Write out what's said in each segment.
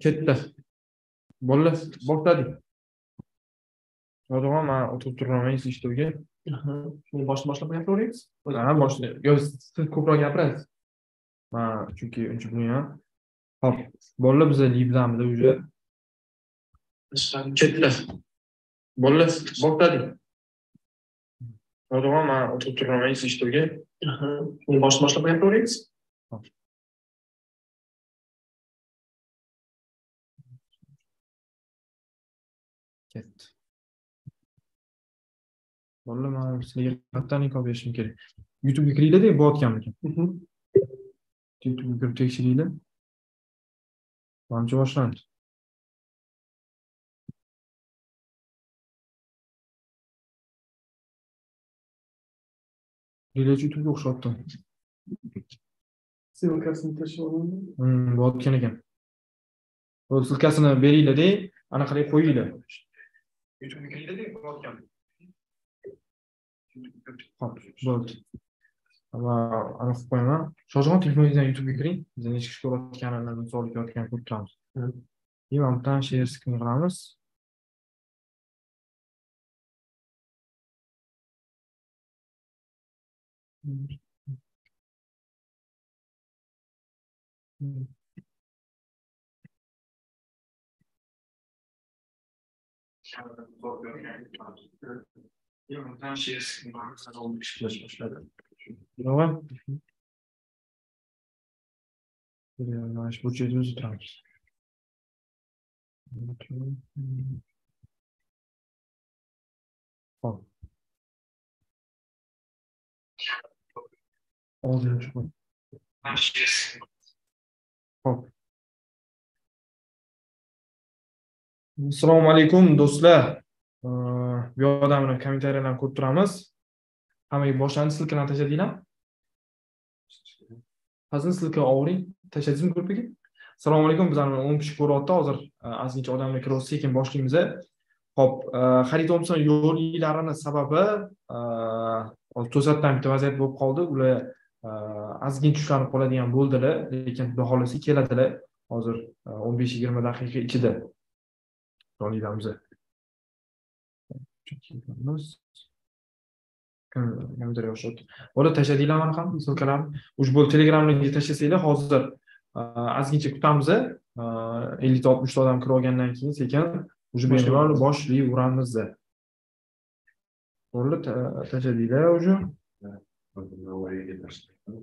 ketdi. Bolalar boshladik yozg'on man o'tirib turaman eshituvga Men boshni boshlab gapiraveringiz. ha boshla yo siz ko'proq gapirasiz. Man chunki uncha bilmayman ho'p bolalar biz livdamiz уже ketdi. Bolalar boshladik yozg'on man o'tirib turaman eshituvga Men boshni boshlab gapiraveringiz. Ketdi bolalar man sizlarga qayerdan olib berishim kerak youtubega kiringlarda bo'layotganmikan youtubega kirib tekshiringlar manimcha boshlandi Village YouTube'ga o'xshatdim. Ссылкасini tashlab olaman. Hmm, bo'layotgan ekan. Silkasini beringlar-da, anaqaga qo'yinglar. ho bo'ldi man anaqa qilib qo'yaman shoi'on telefoningizdan youtubega kiring biz necha kishi ko'rayotganini көрүп kayotganini ko'rib turamiz и кылабыз. Mm-hmm. Kishi ko'rayotganini misol qilayotgan ko'rib turamiz. И mana bu yerdan share screen qilamiz. To'g'ri? Mana shu burchakda o'zi turamiz. Hop. Oltinchi kun. Hop. Assalomu alaykum do'stlar. Bu yoqda mana kommentariyalarni ko'rib turamiz. Hammaga boshlandi silkani tashladinglar? Hazin silka ovring, tashladingizmi gruppaga? Assalomu alaykum, bizlarni o'n kishi ko'ryapti. Hozir e, ozgincha odamlar kiryapti, sekin boshlaymiz. Hop, e, Xarid to'mson yo'llarini sababi e, to'satdan bitta vaziyat bo'lib qoldi. Ular ozgin ushlanib qoladigan bo'ldilar, lekin xudo xohlasa keladilar. Hozir 15-20 daqiqa ichida. Joylaymiz. Kommentariy yozishdi. Bola tashladinglar mana ham silkalarni. Ush bo'ldi tashlasanglar, hozir ozgincha kutamiz. 50-60 ta odam kirib olgandan keyin sekin уже bemalol. Bo'ldi, tashladinglar уже. Bola tashladinglar.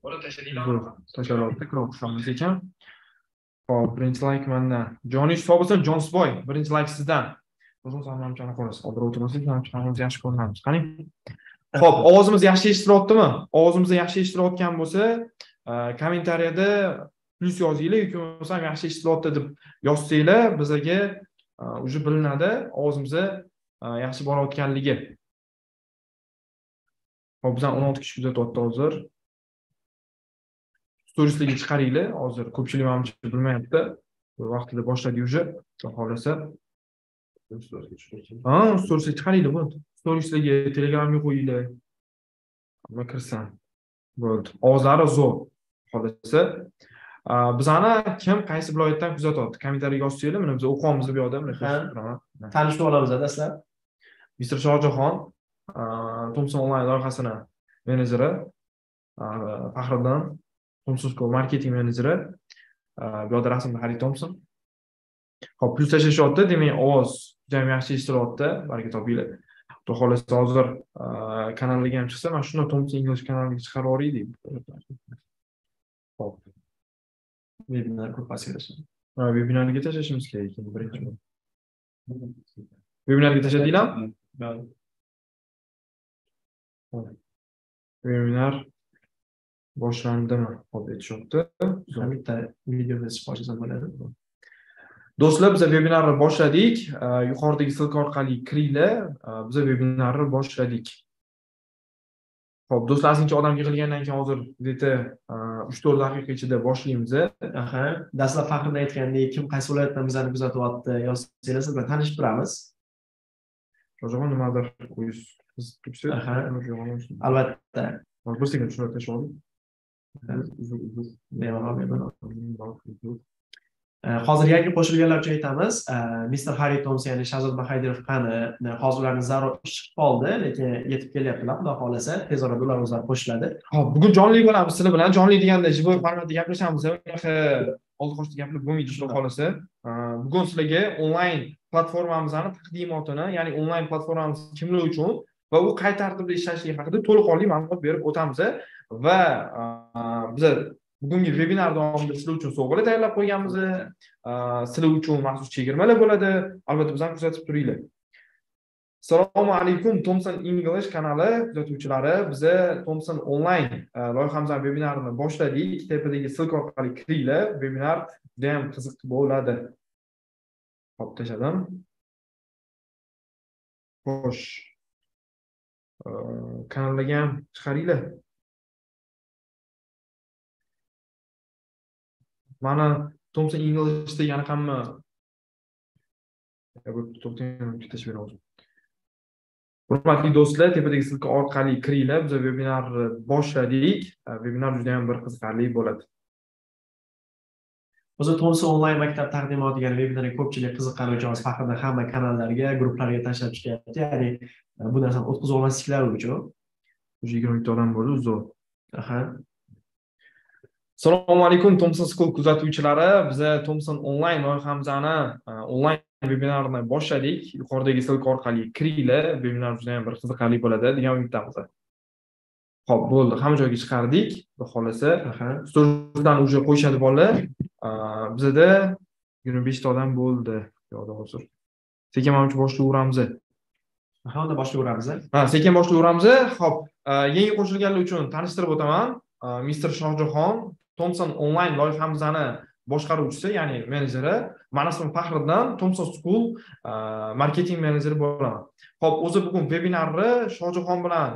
Kirib o'qishamiz ekan. Hop, birinchi mendan. Joningiz sog' bo'lsin, Jonsboy. Birinchi like sizdan. Uzun sanamchani qo'yasiz. Hozir o'tirmasak, sanamchamiz yaxshi ko'rinamiz. Qani? Xo'p, ovozimiz yaxshi eshitilyaptimi? Ovozimiz yaxshi eshitilayotgan bo'lsa, kommentariyada plyus yozinglar yoki bo'lmasam yaxshi eshitilyapti deb yozsanglar, bizga уже bilinadi ovozimiz yaxshi borayotganligi. Xo'p, bizdan 16 kishi kuzatyapti hozir. Storieslarga chiqaringlar. Hozir ko'pchilik menimcha bilmayapti. Vaqtida boshladik уже. Xudo xolasa. Ha, storiesga chiqaringlar bo'ldi. Storieslarga Telegramga qo'yinglar. Hamma kirsin. Bo'ldi. Ovozlari zo'r. Xolasa. Bizani kim qaysi viloyatdan kuzatyapti? Kommentariyaga yozsanglar, mana biz o'qiyapmiz bu yoqda. Mana Tanishib olamiz dastlab. Mr. Shohjahon Thompson onlayn loyihasini menejeri Faxriddin Thompson marketing menejeri bu yoqda rasmda Xarid Thompson. Hop, plyus tashlashyapti, demak ovoz juda ham yaxshi eshitilyapti. Baraka topinglar. Xudo xolasa hozir kanalga ham chiqsa, mana shuni Thompson English kanaliga chiqarib yuboraylik. Hop. Webinar gruppasiga tashlashdi. Ha, Webinarga tashlashimiz kerak ekan birinchi bo'lib. Webinarga tashladinglarmi? Webinar boshlandimi? Hop, aytishyapti. Bitta videoda sifatida bo'ladi. Do'stlar, biz vebinarni boshladik. Yuqoridagi silka orqali kiringlar. Biz vebinarni boshladik. Xo'p, do'stlar, ozgincha odam yig'ilgandan keyin hozir где-то 3-4 daqiqa ichida boshlaymiz. Aha. Dastlab Faxriddin aytgandek, kim qaysi viloyatdan bizlarni kuzatyapti, yozsangiz siz bilan tanishib turamiz. Shojaxon nimadir. Albatta. bir sekund tushunib bemalol hozir yangi qo'shilganlar uchun aytamiz e, mister harri toms ya'ni shahzod bahaydinov qani e, hozir ularni zarur ish chiqib qoldi lekin yetib kelyaptilar xudo xohlasa tez orada ular o'zlari qo'shiladi. Hop bugun jonli bo'lamiz sizlar bilan jonli deganda живой formatda gaplashamiz unaqa e, oldi qochdi gapirib bo'lmaydi xudo xohlasa bugun sizlarga onlayn platformamizni taqdimotini ya'ni onlayn platformamiz kimlar uchun va u qay tartibda ishlashligi haqida to'laqonli ma'lumot berib o'tamiz va biza bugungi vebinar davomida sizlar uchun sovg'alar tayyorlab qo'yganmiz sizlar uchun maxsus chegirmalar bo'ladi. Albatta bizani kuzatib turinglar. Assalomu alaykum tomson english kanali kuzatuvchilari. Biza tomson onlayn loyihamizdan vebinarini boshladik. Tepadagi ssilka orqali kiringlar vebinar judayam qiziq bo'ladi. Hop tashladim. Xo'sh. Kanallarga ham chiqaringlar mana Thompson inglishda yanaqamni to'xtang hurmatli do'stlar tepadagi ssilka orqali kiringlar biz vebinarni boshladik vebinar juda yam bir qiziqarli bo'ladi o'zi tomson onlayn maktab taqdimoti degan vebinarga ko'pchilik qiziqqani uchun faxrdan hamma kanallarga guruhlarga tashlab chiqyapti ya'ni bu narsani o'tkazib olmasliklari uchun уже yigirma bitta odam bo'ldi uzr assalomu alaykum Thompson School kuzatuvchilari. Biza Thompson onlayn loyihamizni e, onlayn vebinarni boshladik. Yuqoridagi ssilka orqali kiringlar. Vebinar juda ham bir qiziqarli bo'ladi degan umiddamiz. Ho'p bo'ldi. Hamma joyga chiqardik. Xudo xohlasa stordan уже qo'yishadi bolalar. E, bizada yigirma beshta odam bo'ldi. Hozir sekin manimcha boshlayveramiz ha boshlayveramiz ha sekin boshlayveramiz ho'p e, yangi qo'shilganlar uchun tanishtirib o'taman. E, mister shohjahon tomson onlayn loyihamizni boshqaruvchisi ya'ni menejeri mani ismim Faxriddin tomson School e, marketing menejeri bo'laman. Ho'p o'zi bugun vebinarni shohjahon bilan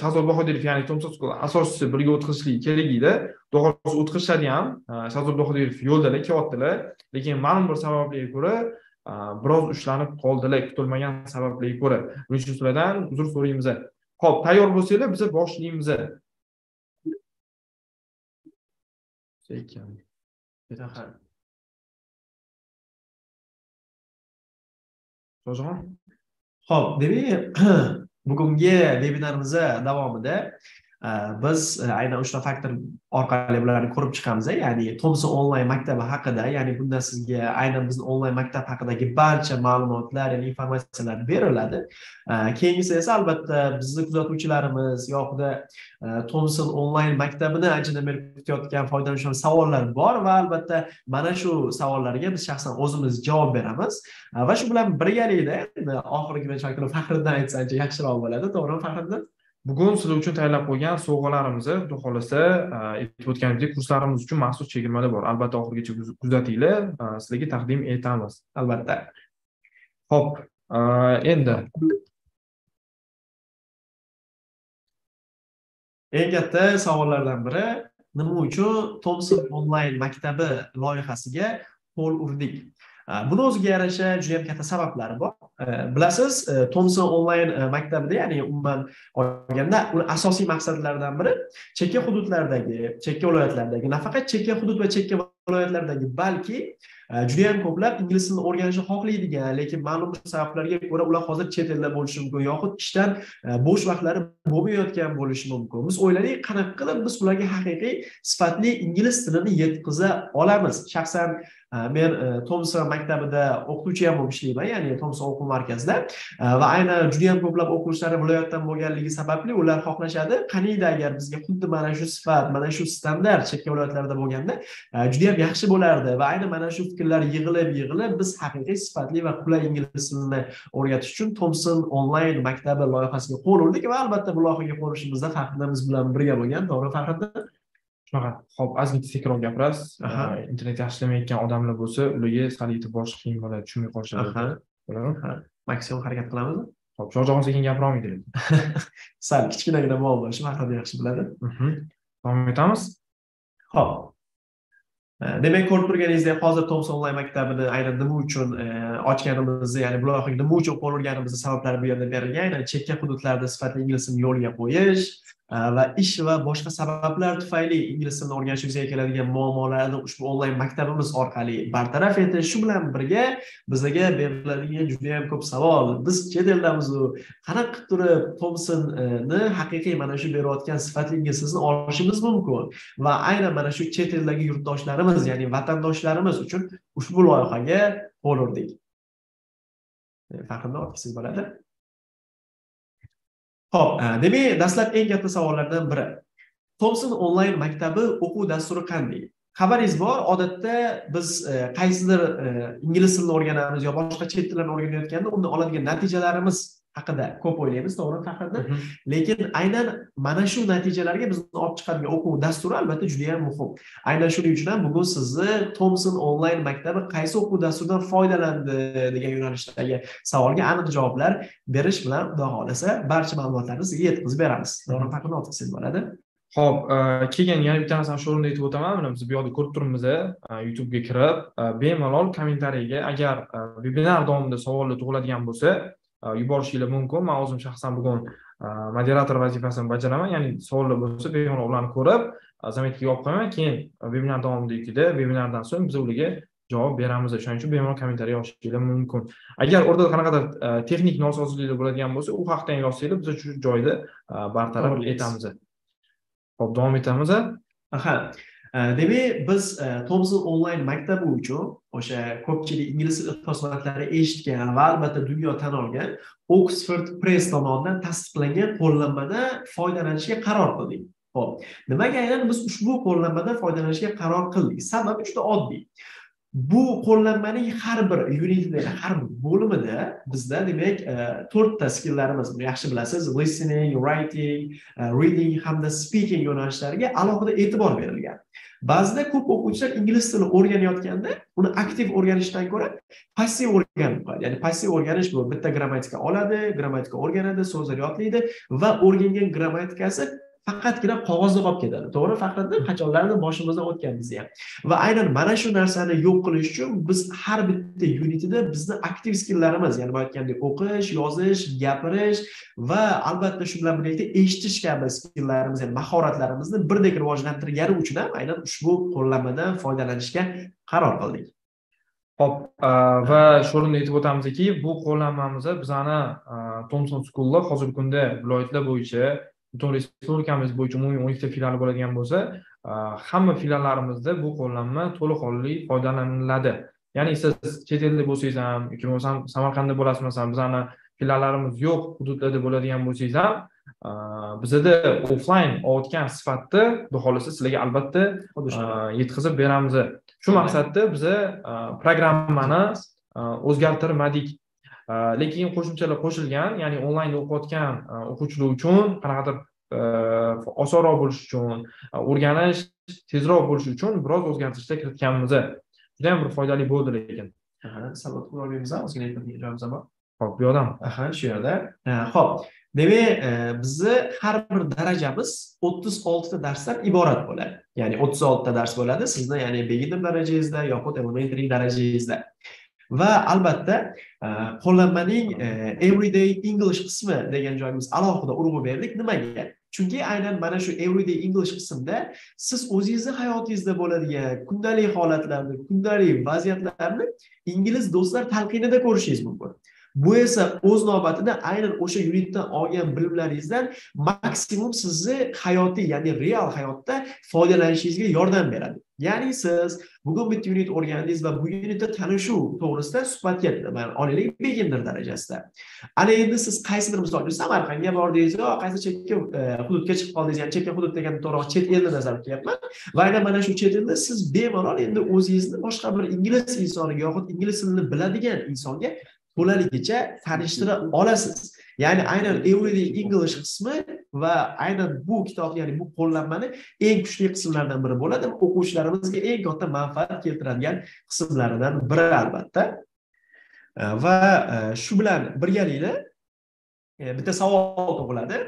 shahzod bahodirov ya'ni tomson School asoschisi birga o'tkazishlik kerak edi. Xudo xohlasa o'tkazishadi ham. Shahzod bahodirov yo'ldalar kelyaptilar lekin ma'lum bir sabablarga ko'ra biroz ushlanib qoldilar kutilmagan sabablarga ko'ra. Sizlardan uzr so'raymiz. Ho'p tayyor bo'lsanglar biza boshlaymiz. Juda shohjahon ho'p demak bugungi vebinarimiz davomida biz e, aynan uchta faktor orqali bularni ko'rib chiqamiz ya'ni tomson onlayn maktabi haqida ya'ni bunda sizga aynan bizni onlayn maktab haqidagi barcha ma'lumotlar ya'ni informatsiyalar beriladi. E, keyingisi esa albatta bizni kuzatuvchilarimiz yoxuda e, tomson onlayn maktabini anchadan beri kutayotgan foydalanuvchilar savollar bor va albatta mana shu savollarga biz shaxsan o'zimiz javob beramiz. Va shu bilan birgalikda oxirgi faxriddin aytsa ancha yaxshiroq bo'ladi. To'g'rimi faxriddin? Bugun sizlar uchun tayyorlab qo'ygan sovg'alarimizni xudo xohlasa e, aytib o'tganimizdek kurslarimiz uchun maxsus chegirmalar bor. Albatta oxirigacha kuzatinglar sizlarga taqdim etamiz albatta. Ho'p e, endi. Eng katta savollardan biri nima uchun tomson onlayn maktabi loyihasiga qo'l urdik? Э, buni o'ziga yarasha juda yam katta sabablari bor. Э, bilasiz э, tomson onlayn maktabida ya'ni umuman olganda uni asosiy maqsadlaridan biri chekka hududlardagi chekka viloyatlardagi nafaqat chekka hudud va chekka viloyatlardagi balki e, judayam ko'plab ingliz tilini o'rganishni xohlaydigan lekin ma'lum bir sabablarga ko'ra ular hozir chet elda bo'lishi mumkin yoxud ishdan e, bo'sh vaqtlari bo'lmayotgan bo'lishi mumkin. Biz o'yladik qanaqa qilib biz ularga haqiqiy sifatli ingliz tilini yetkaza olamiz. Shaxsan men e, tomson maktabida o'qituvchi ham bo'lib ishlayman ya'ni tomson o'quv markazida. Va aynan judayam ko'plab o'quvchilar viloyatdan bo'lganligi sababli ular xohlashadi. Qaniydi agar bizga xuddi mana shu sifat mana shu standart chekka viloyatlarda bo'lganda e, judayam yaxshi bo'lardi va aynan mana shu fikrlar yig'ilib yig'ilib biz haqiqiy sifatli va qulay ingliz tilini o'rgatish uchun tomson onlayn maktabi loyihasiga qo'l urdik va albatta bu loyihaga qo'l urishimizda faxriddin bilan birga bo'lgan. To'g'ri faxriddin shunaqa hop ozgina tezkroq gapirasiz. Internet yaxshi ishlamayotgan odamlar bo'lsa ularga sal yetib borish qiyin bo'ladi tushunmay qolishadi maksimum harakat qilamiz hop shohjahon sekin gapirolmaydi sal kichkinagina muammo shu haqida yaxshi biladi. Davom etamiz. Ho'p demak ko'rib turganingizdek hozir tomson onlayn maktabini aynan nima uchun ochganimizni ya'ni bu loyihaga nima uchun qo'l urganimizni sabablari bu yerda berilgan. Aynan chekka hududlarda sifatli ingliz tilini yo'lga qo'yish Э, va ish va boshqa sabablar tufayli ingliz tilini o'rganishingizga keladigan muammolarni ushbu onlayn maktabimiz orqali bartaraf etish shu bilan birga bizlarga beriladigan judayam ko'p savol. Biz chet eldamizu qanaqa qilib turib tomsonni haqiqiy mana shu berayotgan sifatli ingliz tilini olishimiz mumkin? Va aynan mana shu chet eldagi yurtdoshlarimiz ya'ni vatandoshlarimiz uchun ushbu loyihaga qo'l urdik. Fahrimni olsangiz bo'ladi. Ho'p e, demak dastlab eng katta savollardan biri. Tomson onlayn maktabi o'quv dasturi qanday? Xabaringiz bor odatda biz e, qaysidir e, ingliz tilini o'rganamiz yo boshqa chet tillarni o'rganayotganda undan oladigan natijalarimiz haqida ko'p o'ylaymiz to'g'rimi fahriddin Mhm. lekin aynan mana shu natijalarga bizni olib chiqadigan o'quv dasturi albatta juda yam muhim. Aynan shuning uchun ham bugun sizni tomson onlayn maktabi qaysi o'quv dasturidan foydalandi degan yo'nalishdagi savolga aniq javoblar berish bilan xudo xohlasa barcha ma'lumotlarni sizga yetkazib beramiz. To'g'rimi fahriddin olsangiz bo'ladi. Xo'p, e, keyin yana bitta narsani shu o'rinda aytib o'taman. Mana biz bu yoqda ko'rib turibmiz, e, YouTube'ga kirib, e, bemalol kommentariyaga agar vebinar davomida savollar tug'iladigan bo'lsa, yuborishinglar mumkin. Men o'zim shaxsan bugun moderator vazifasini bajaraman, ya'ni savollar bo'lsa, bemalol ularni ko'rib, zametkaga olib qo'yaman. Keyin vebinar davomidagida, vebinardan so'ng biz ularga javob beramiz. Shuning uchun bemalol kommentariya yozishinglar mumkin. Agar o'rtada qanaqadir e, texnik nosozliklar bo'ladigan bo'lsa, u haqda yozsanglar, biz shu joyda e, bartaraf etamiz. Xo'p, davom etamiz. aha demak biz e, onlayn maktabi uchun o'sha ko'pchilik ingliz tili ixtisoslatlari eshitgan va albatta dunyo tan olgan oksford press tomonidan tasdiqlangan qo'llanmadan foydalanishga qaror qildik. Ho'p nimaga aynan biz ushbu qo'llanmadan foydalanishga qaror qildik? Sababi juda oddiy. Bu qo'llanmaning har bir unitida har bir bo'limida bizda demak e, to'rtta skilllarimiz buni yaxshi bilasiz listening writing e, reading hamda speaking yo'nalishlariga alohida e'tibor berilgan. Ba'zida ko'p o'quvchilar ingliz tilini o'rganayotganda uni aktiv o'rganishdan ko'ra passiv o'rganib qo'yadi ya'ni passiv o'rganish bu bitta grammatika oladi grammatika o'rganadi so'zlar yodlaydi va o'rgangan grammatikasi faqatgina qog'ozda qolib ketadi. To'g'ri? Fahriddin qachonlardir boshimizdan o'tgan bizni ham va aynan mana shu narsani yo'q qilish uchun biz har bitta unitida bizni aktiv skilllarimiz ya'ni boya aytgandek o'qish yozish gapirish va albatta shu bilan birgalikda eshitish kabi skilllarimiz ya'ni mahoratlarimizni birdek rivojlantirgani uchun ham aynan ushbu qo'llanmadan foydalanishga qaror qildik. Hop, va shu o'rinda aytib o'tamizki, bu qo'llanmamiz bizani e, Thomson School'da hozirgi kunda viloyatlar bo'yicha butun respublikamiz bo'yicha umumiy 12 ta filiali bo'ladigan bo'lsa, e, hamma filiallarimizda bu qo'llanma to'liq holli foydalaniladi. Ya'ni siz chet elda bo'lsangiz ham yoki bo'lmasam Samarqandda bo'lasiz masalan, bizani filiallarimiz yo'q hududlarda bo'ladigan bo'lsangiz ham, e, bizada offlayn olayotgan sifatda xudo xohlasa sizlarga albatta e, yetkazib beramiz. Shu maqsadda biza programmani o'zgartirmadik. E, Lekin qo'shimchalar qo'shilgan, ya'ni onlayn o'qiyotgan e, o'quvchilar uchun qanaqadir e, osonroq bo'lishi uchun, e, o'rganish tezroq bo'lishi uchun biroz o'zgartirishlar kiritganmiz. Juda ham bir foydali bo'ldi lekin. Sabab qilolmaymiz ozgina aytadiganimiz bor Hop, bu yoqdan. aha shu yerda ho'p demak bizni har bir darajamiz o'ttiz oltita darsdan iborat bo'ladi ya'ni o'ttiz oltita dars bo'ladi sizni ya'ni beginner darajangizda yoxud elementary darajangizda va albatta e, qo'llanmaning e, everyday english qismi degan joyimiz alohida urg'u berdik. Nimaga? Chunki aynan mana shu everyday english qismida siz o'zingizni hayotingizda bo'ladigan kundalik holatlarni kundalik vaziyatlarni ingliz do'stlar talqinida ko'rishingiz mumkin. Bu esa o'z navbatida aynan o'sha unitdan olgan bilimlaringizdan maksimum sizni hayotiy ya'ni real hayotda foydalanishingizga yordam beradi. Ya'ni siz bugun bitta unit o'rgandingiz va bu unitda tanishuv to'g'risida suhbatga olaylik beginner darajasida. Ana endi siz qaysidir misol uchun samarqandga bordingiz yo qaysi chekka e, hududga chiqib qoldingiz ya'ni chekka hudud degan to'g'ri chet elni nazarda tutyapman va aynan mana shu chet elda siz bemalol endi o'zingizni boshqa bir ingliz insoniga yoxud ingliz tilini biladigan insonga to'laligicha tanishtira olasiz. Ya'ni aynan everyday english qismi va aynan bu kitobni ya'ni bu qo'llanmani eng kuchli qismlaridan biri bo'ladi. O'quvchilarimizga eng katta manfaat keltiradigan qismlaridan biri albatta. E, va e, shu bilan birgalikda e, bitta savol tug'iladi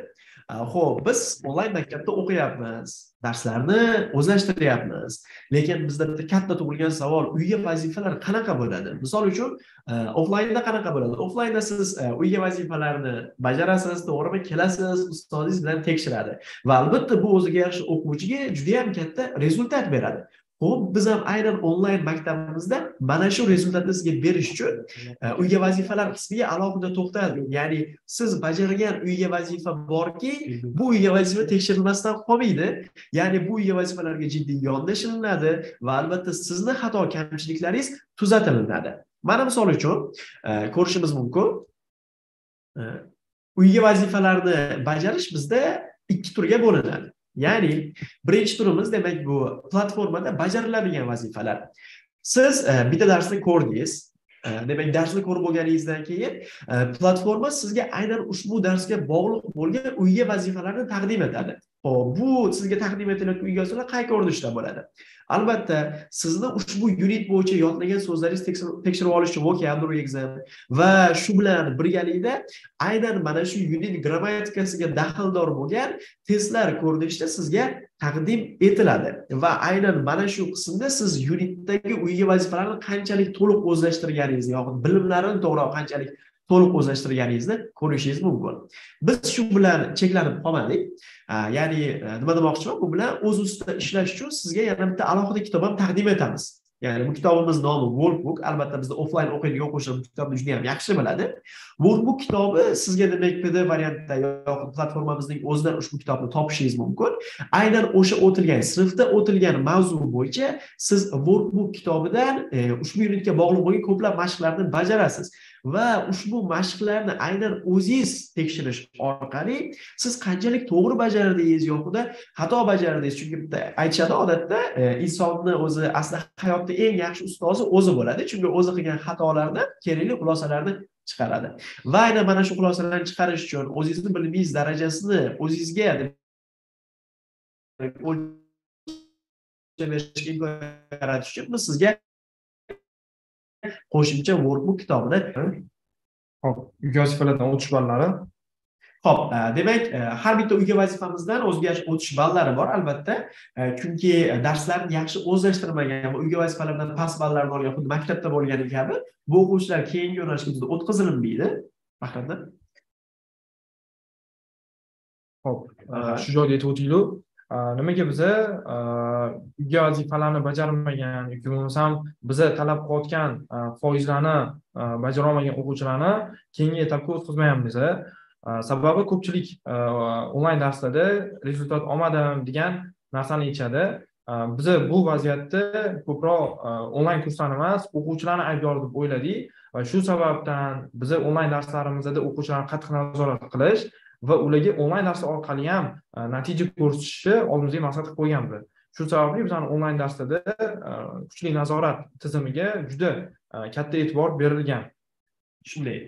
ho'p biz onlayn maktabda o'qiyapmiz. Darslarni o'zlashtiryapmiz. Lekin bizda bitta katta tug'ilgan savol uyga vazifalar qanaqa bo'ladi? Misol uchun e, oflaynda qanaqa bo'ladi? Oflaynda siz e, uyga vazifalarni bajarasiz to'g'rimi? Kelasiz ustozingiz bilan tekshiradi. Va albatta bu o'ziga yaxshi o'quvchiga judayam katta rezultat beradi. Xo'p, biz ham aynan onlayn maktabimizda mana shu rezultatni sizga berish uchun e, uyga vazifalar qismiga alohida to'xtaldik. Ya'ni siz bajargan uyga vazifa borki, bu uyga vazifa tekshirilmasdan qolmaydi. Ya'ni bu uyga vazifalarga jiddiy yondashilinadi va albatta sizni xato kamchiliklaringiz tuzatilinadi. Mana misol uchun e, ko'rishimiz mumkin. E, uyga vazifalarni bajarish bizda ikki turga bo'linadi. Ya'ni birinchi turimiz demak bu platformada bajariladigan vazifalar. Siz e, bitta darsni ko'rdingiz, demak darsni ko'rib bo'lganingizdan keyin e, platforma sizga aynan ushbu darsga bog'liq bo'lgan uyga vazifalarni taqdim etadi. Xo'p, bu sizga taqdim etilayotgan uyga vazifalar qay ko'rinishda bo'ladi? Albatta, sizni ushbu yunit bo'yicha yodlagan so'zlaringiz tekshirib olish uchun vocabulary exam va shu bilan birgalikda aynan mana shu yunit grammatikasiga daxldor bo'lgan testlar ko'rinishida sizga taqdim etiladi. Va aynan mana shu qismda siz unitdagi uyga vazifalarni qanchalik to'liq o'zlashtirganingizni yoxud bilimlarni to'g'ri qanchalik to'liq o'zlashtirganingizni ko'rishingiz mumkin. Biz shu bilan cheklanib qolmadik. Ya'ni e, nima demoqchiman? Bu bilan o'z ustida ishlash uchun sizga yana bitta alohida kitob ham taqdim etamiz. Ya'ni bu kitobimiz nomi workbook. Albatta bizda offlayn o'qiydigan o'quvchilar bu kitobni juda yam yaxshi biladi workbook kitobi sizga demak pdf variantda yoki platformamizning o'zidan ushbu kitobni topishingiz mumkin aynan o'sha o'tilgan sinfda o'tilgan mavzu bo'yicha siz workbook kitobidan e, ushbu yunitga bog'liq bo'lgan ko'plab mashqlarni bajarasiz va ushbu mashqlarni aynan o'zingiz tekshirish orqali siz qanchalik to'g'ri bajardingiz yoxuda xato bajardingiz chunki bitta aytishadi odatda e, insonni o'zi asli hayotda eng yaxshi ustozi o'zi bo'ladi. Chunki o'zi qilgan xatolardan kerakli xulosalarni chiqaradi. Va aynan mana shu xulosalarni chiqarish uchun o'zingizni bilimingiz darajasini o'zingizga berishga imkon yaratish uchun biz sizga qo'shimcha workbook kitobini hop uyga vazifalardan o'tish ballari Xo'p, e, demak, e, har bitta uyga vazifamizdan o'ziga yarasha o'tish ballari bor, albatta. E, chunki darslarni yaxshi o'zlashtirmagan va uyga vazifalardan past ballarni olgan, xuddi maktabda bo'lgani kabi, bu o'quvchilar keyingi yo'nalishga bizda o'tkazilmaydi. Fahriddin. Xo'p, shu joyda aytib o'taylik. Nimaga biza? Uyga vazifalarni bajarmagan yoki bo'lmasam biza talab qilayotgan foizlarni bajarolmagan o'quvchilarni keyingi etapga o'tkazmayapmiz sababi ko'pchilik onlayn darslarda rezultat olmadim degan narsani aytishadi biza bu vaziyatda ko'proq onlayn kurslarni emas o'quvchilarni aybdori deb o'yladik va shu sababdan biza onlayn darslarimizda o'quvchilarni qattiq nazorat qilish va ularga onlayn darslar orqali ham e, natija ko'rsatishni oldimizga maqsad qilib qo'yganmiz. Shu sababli bizani onlayn darslarda e, kuchli nazorat tizimiga juda e, katta e'tibor berilgan. Shunday.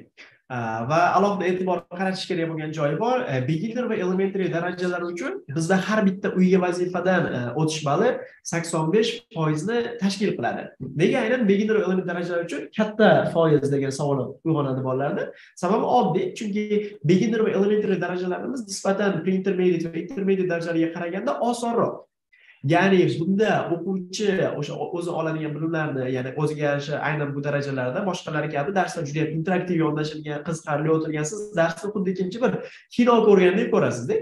Va alohida e'tibor qaratish kerak bo'lgan joyi bor. Beginner va elementary darajalar uchun bizda har bitta uyga vazifadan e, o'tish balli sakson besh foizni tashkil qiladi. Nega aynan beginner va elementary darajalar uchun katta foiz degan savol uyg'onadi bolalarda? Sababi oddiy chunki beginner va elementary darajalarimiz nisbatan pre intermediate va intermediate darajalarga qaraganda osonroq. Ya'ni bunda o'quvchi o'sha o'zi oladigan bilimlarni ya'ni o'ziga yarasha aynan bu darajalarda boshqalari kabi darslar juda yam interaktiv yondashilgan qiziqarli o'tilgansiz darsni xuddi ikkinchi bir kino ko'rgandek ko'rasizda.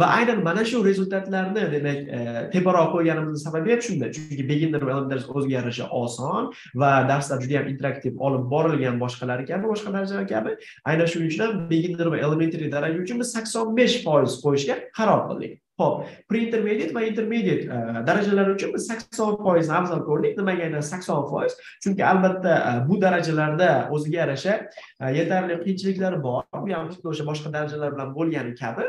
Va aynan mana shu rezultatlarni demak e, teparoq qo'yganimizni sababi ham shunda. Chunki beginner va dars o'ziga yarasha oson va darslar juda yam interaktiv olib borilgan boshqalari kabi boshqa darajalar kabi. Aynan shuning uchun ham beginner va elementary daraja uchun biz sakson besh foiz qo'yishga qaror qildik. Xo'p, pre-intermediate va intermediate e, darajalar uchun biz 80% afzal ko'rdik. Nimaga aynan 80%? Chunki albatta e, bu darajalarda o'ziga yarasha e, yetarli qiyinchiliklar bor. Bu ham xuddi o'sha boshqa darajalar bilan bo'lgani kabi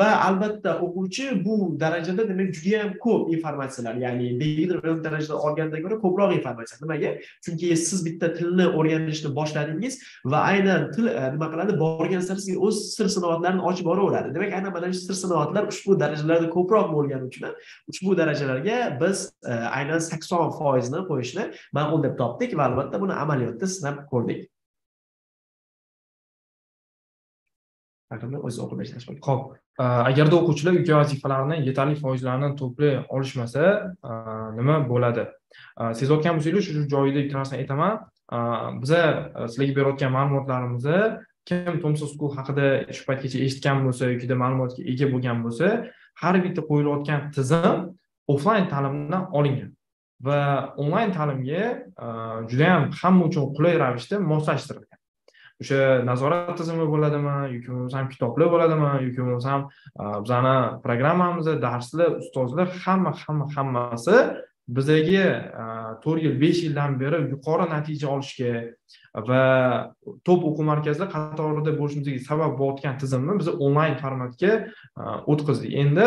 va albatta o'quvchi bu darajada demak juda ham ko'p informatsiyalar, ya'ni beginner darajada olgandan ko'ra ko'proq informatsiya. Nimaga? Chunki siz bitta tilni o'rganishni boshladingiz va aynan til nima qiladi? Borgan sari sizga o'z sir sinoatlarini ochib boraveradi. Demak, aynan mana shu sir sinoatlar ushbu darajalar darajalarda ko'proq bo'lgani uchun ushbu darajalarga biz e, aynan sakson foizni qo'yishni ma'qul deb topdik va albatta buni amaliyotda sinab ko'rdik. O'zi o'qib ho'p e, agarda o'quvchilar uyga vazifalarni yetarli foizlarini to'play olishmasa e, nima bo'ladi? Sezayotgan bo'lsanglar shu joyida bitta aytaman. Biza sizlarga berayotgan ma'lumotlarimizni kim tomson school haqida shu paytgacha eshitgan bo'lsa yoki ma'lumotga ega bo'lgan bo'lsa har bitta qo'yilayotgan tizim offlayn ta'limdan olingan. Va onlayn ta'limga e, judayam hamma uchun qulay ravishda moslashtirilgan. O'sha nazorat tizimi bo'ladimi yoki bo'lmasam kitoblar bo'ladimi yoki bo'lmasam e, bizani programmamiz darslar ustozlar hamma hamma hammasi bizaga to'rt yil besh yildan beri yuqori natija olishga va top o'quv markazlar qatorida bo'lishimizga sabab bo'layotgan tizimni biz onlayn formatga o'tkazdik. Endi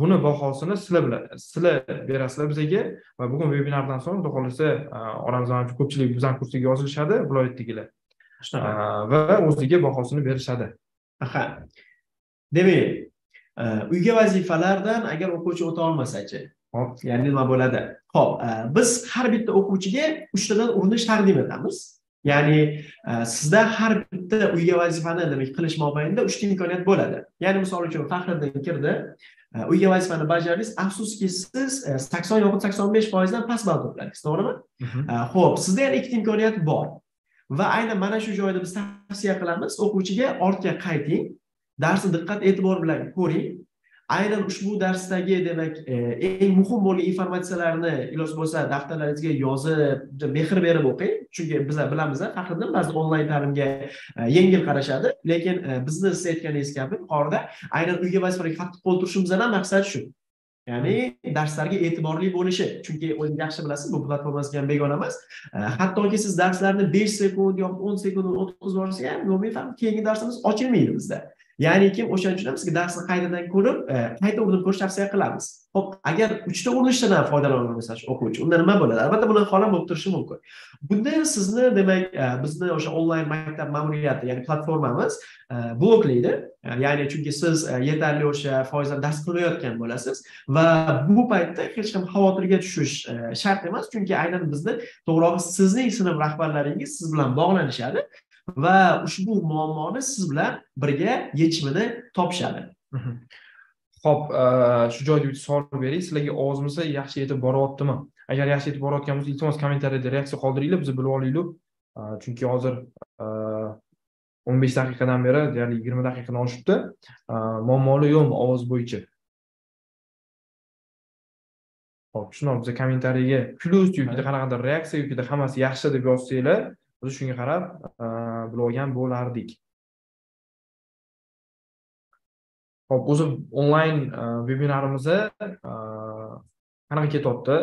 buni bahosini sizlar sizlar berasizlar bizaga va bugun vebinardan so'ng xudo xohlasa oramizdan ko'pchilik bizani kursiga yozilishadi viloyatdagilar. Va o'ziga bahosini berishadi. Aha. Demak uyga vazifalardan agar o'quvchi o'ta olmasachi hop ya'ni nima bo'ladi. Ho'p biz har bitta o'quvchiga uchtadan urinish taqdim etamiz. Ya'ni sizda har bitta uyga vazifani demak qilish mobaynida uchta imkoniyat bo'ladi. Ya'ni misol uchun faxriddin kirdi uyga vazifani bajardingiz afsuski siz sakson yoki sakson besh foizdan past ball to'pladingiz to'g'rimi? Ho'p sizda yana ikkita imkoniyat bor. Va aynan mana shu joyda biz tavsiya qilamiz o'quvchiga ortga qayting darsni diqqat e'tibor bilan ko'ring aynan ushbu darsdagi demak e, eng muhim bo'lgan informatsiyalarni iloji bo'lsa daftarlaringizga yozib mehr berib o'qing. Chunki bizlar bilamiz faxriddin ba'zi onlayn ta'limga e, yengil qarashadi. Lekin e, bizni siz aytganingiz kabi yuqorida aynan uyga vazifalarga qattiq qo'l turishimizdan ham maqsad shu. Ya'ni darslarga e'tiborli bo'lishi. Chunki o'zingiz yaxshi bilasiz bu platformasiga ham begona emas. Hattoki siz darslarni besh sekund yoki o'n sekund o'tkazib yuborsangiz ham keyingi darsimiz ochilmaydi bizda. Ya'ni kim o'shaning uchun ham sizga darsni qaytadan ko'rib e, qayta urinib ko'rish tavsiya qilamiz. Ho'p agar uchta urinishdan ham foydalanolmasa o'quvchi unda nima bo'ladi? Albatta buni hol bo'lib turishi mumkin. Bunda sizni demak e, bizni o'sha onlayn maktab ma'muriyati ya'ni platformamiz e, bloklaydi. Ya'ni chunki siz yetarli o'sha foizdan dars qilayotgan bo'lasiz va bu paytda hech kim xavotirga tushish shart emas. Chunki aynan bizni to'g'rirog'i sizning sinf rahbarlaringiz siz bilan bog'lanishadi. Va ushbu muammoni siz bilan birga yechimini topishadi. Ho'p shu joyda bitta savol beray sizlarga ovozimiz yaxshi yetib boryaptimi agar yaxshi yetib borayotgan bo'lsa iltimos kommentariyada reaksiya qoldiringlar biz bilib olaylik chunki hozir o'n besh daqiqadan beri deyarli yigirma daqiqani oshibdi. Muammoli yo'qmi ovoz bo'yicha. Ho'p shundoq biza kommentariyga plyus yoki qanaqadir reaksiya yoki hammasi yaxshi deb yozsanglar biz shunga qarab e, bilib olgan bo'lardik. Ho'p o'zi onlayn e, vebinarimizni e, qanaqa ketyapti?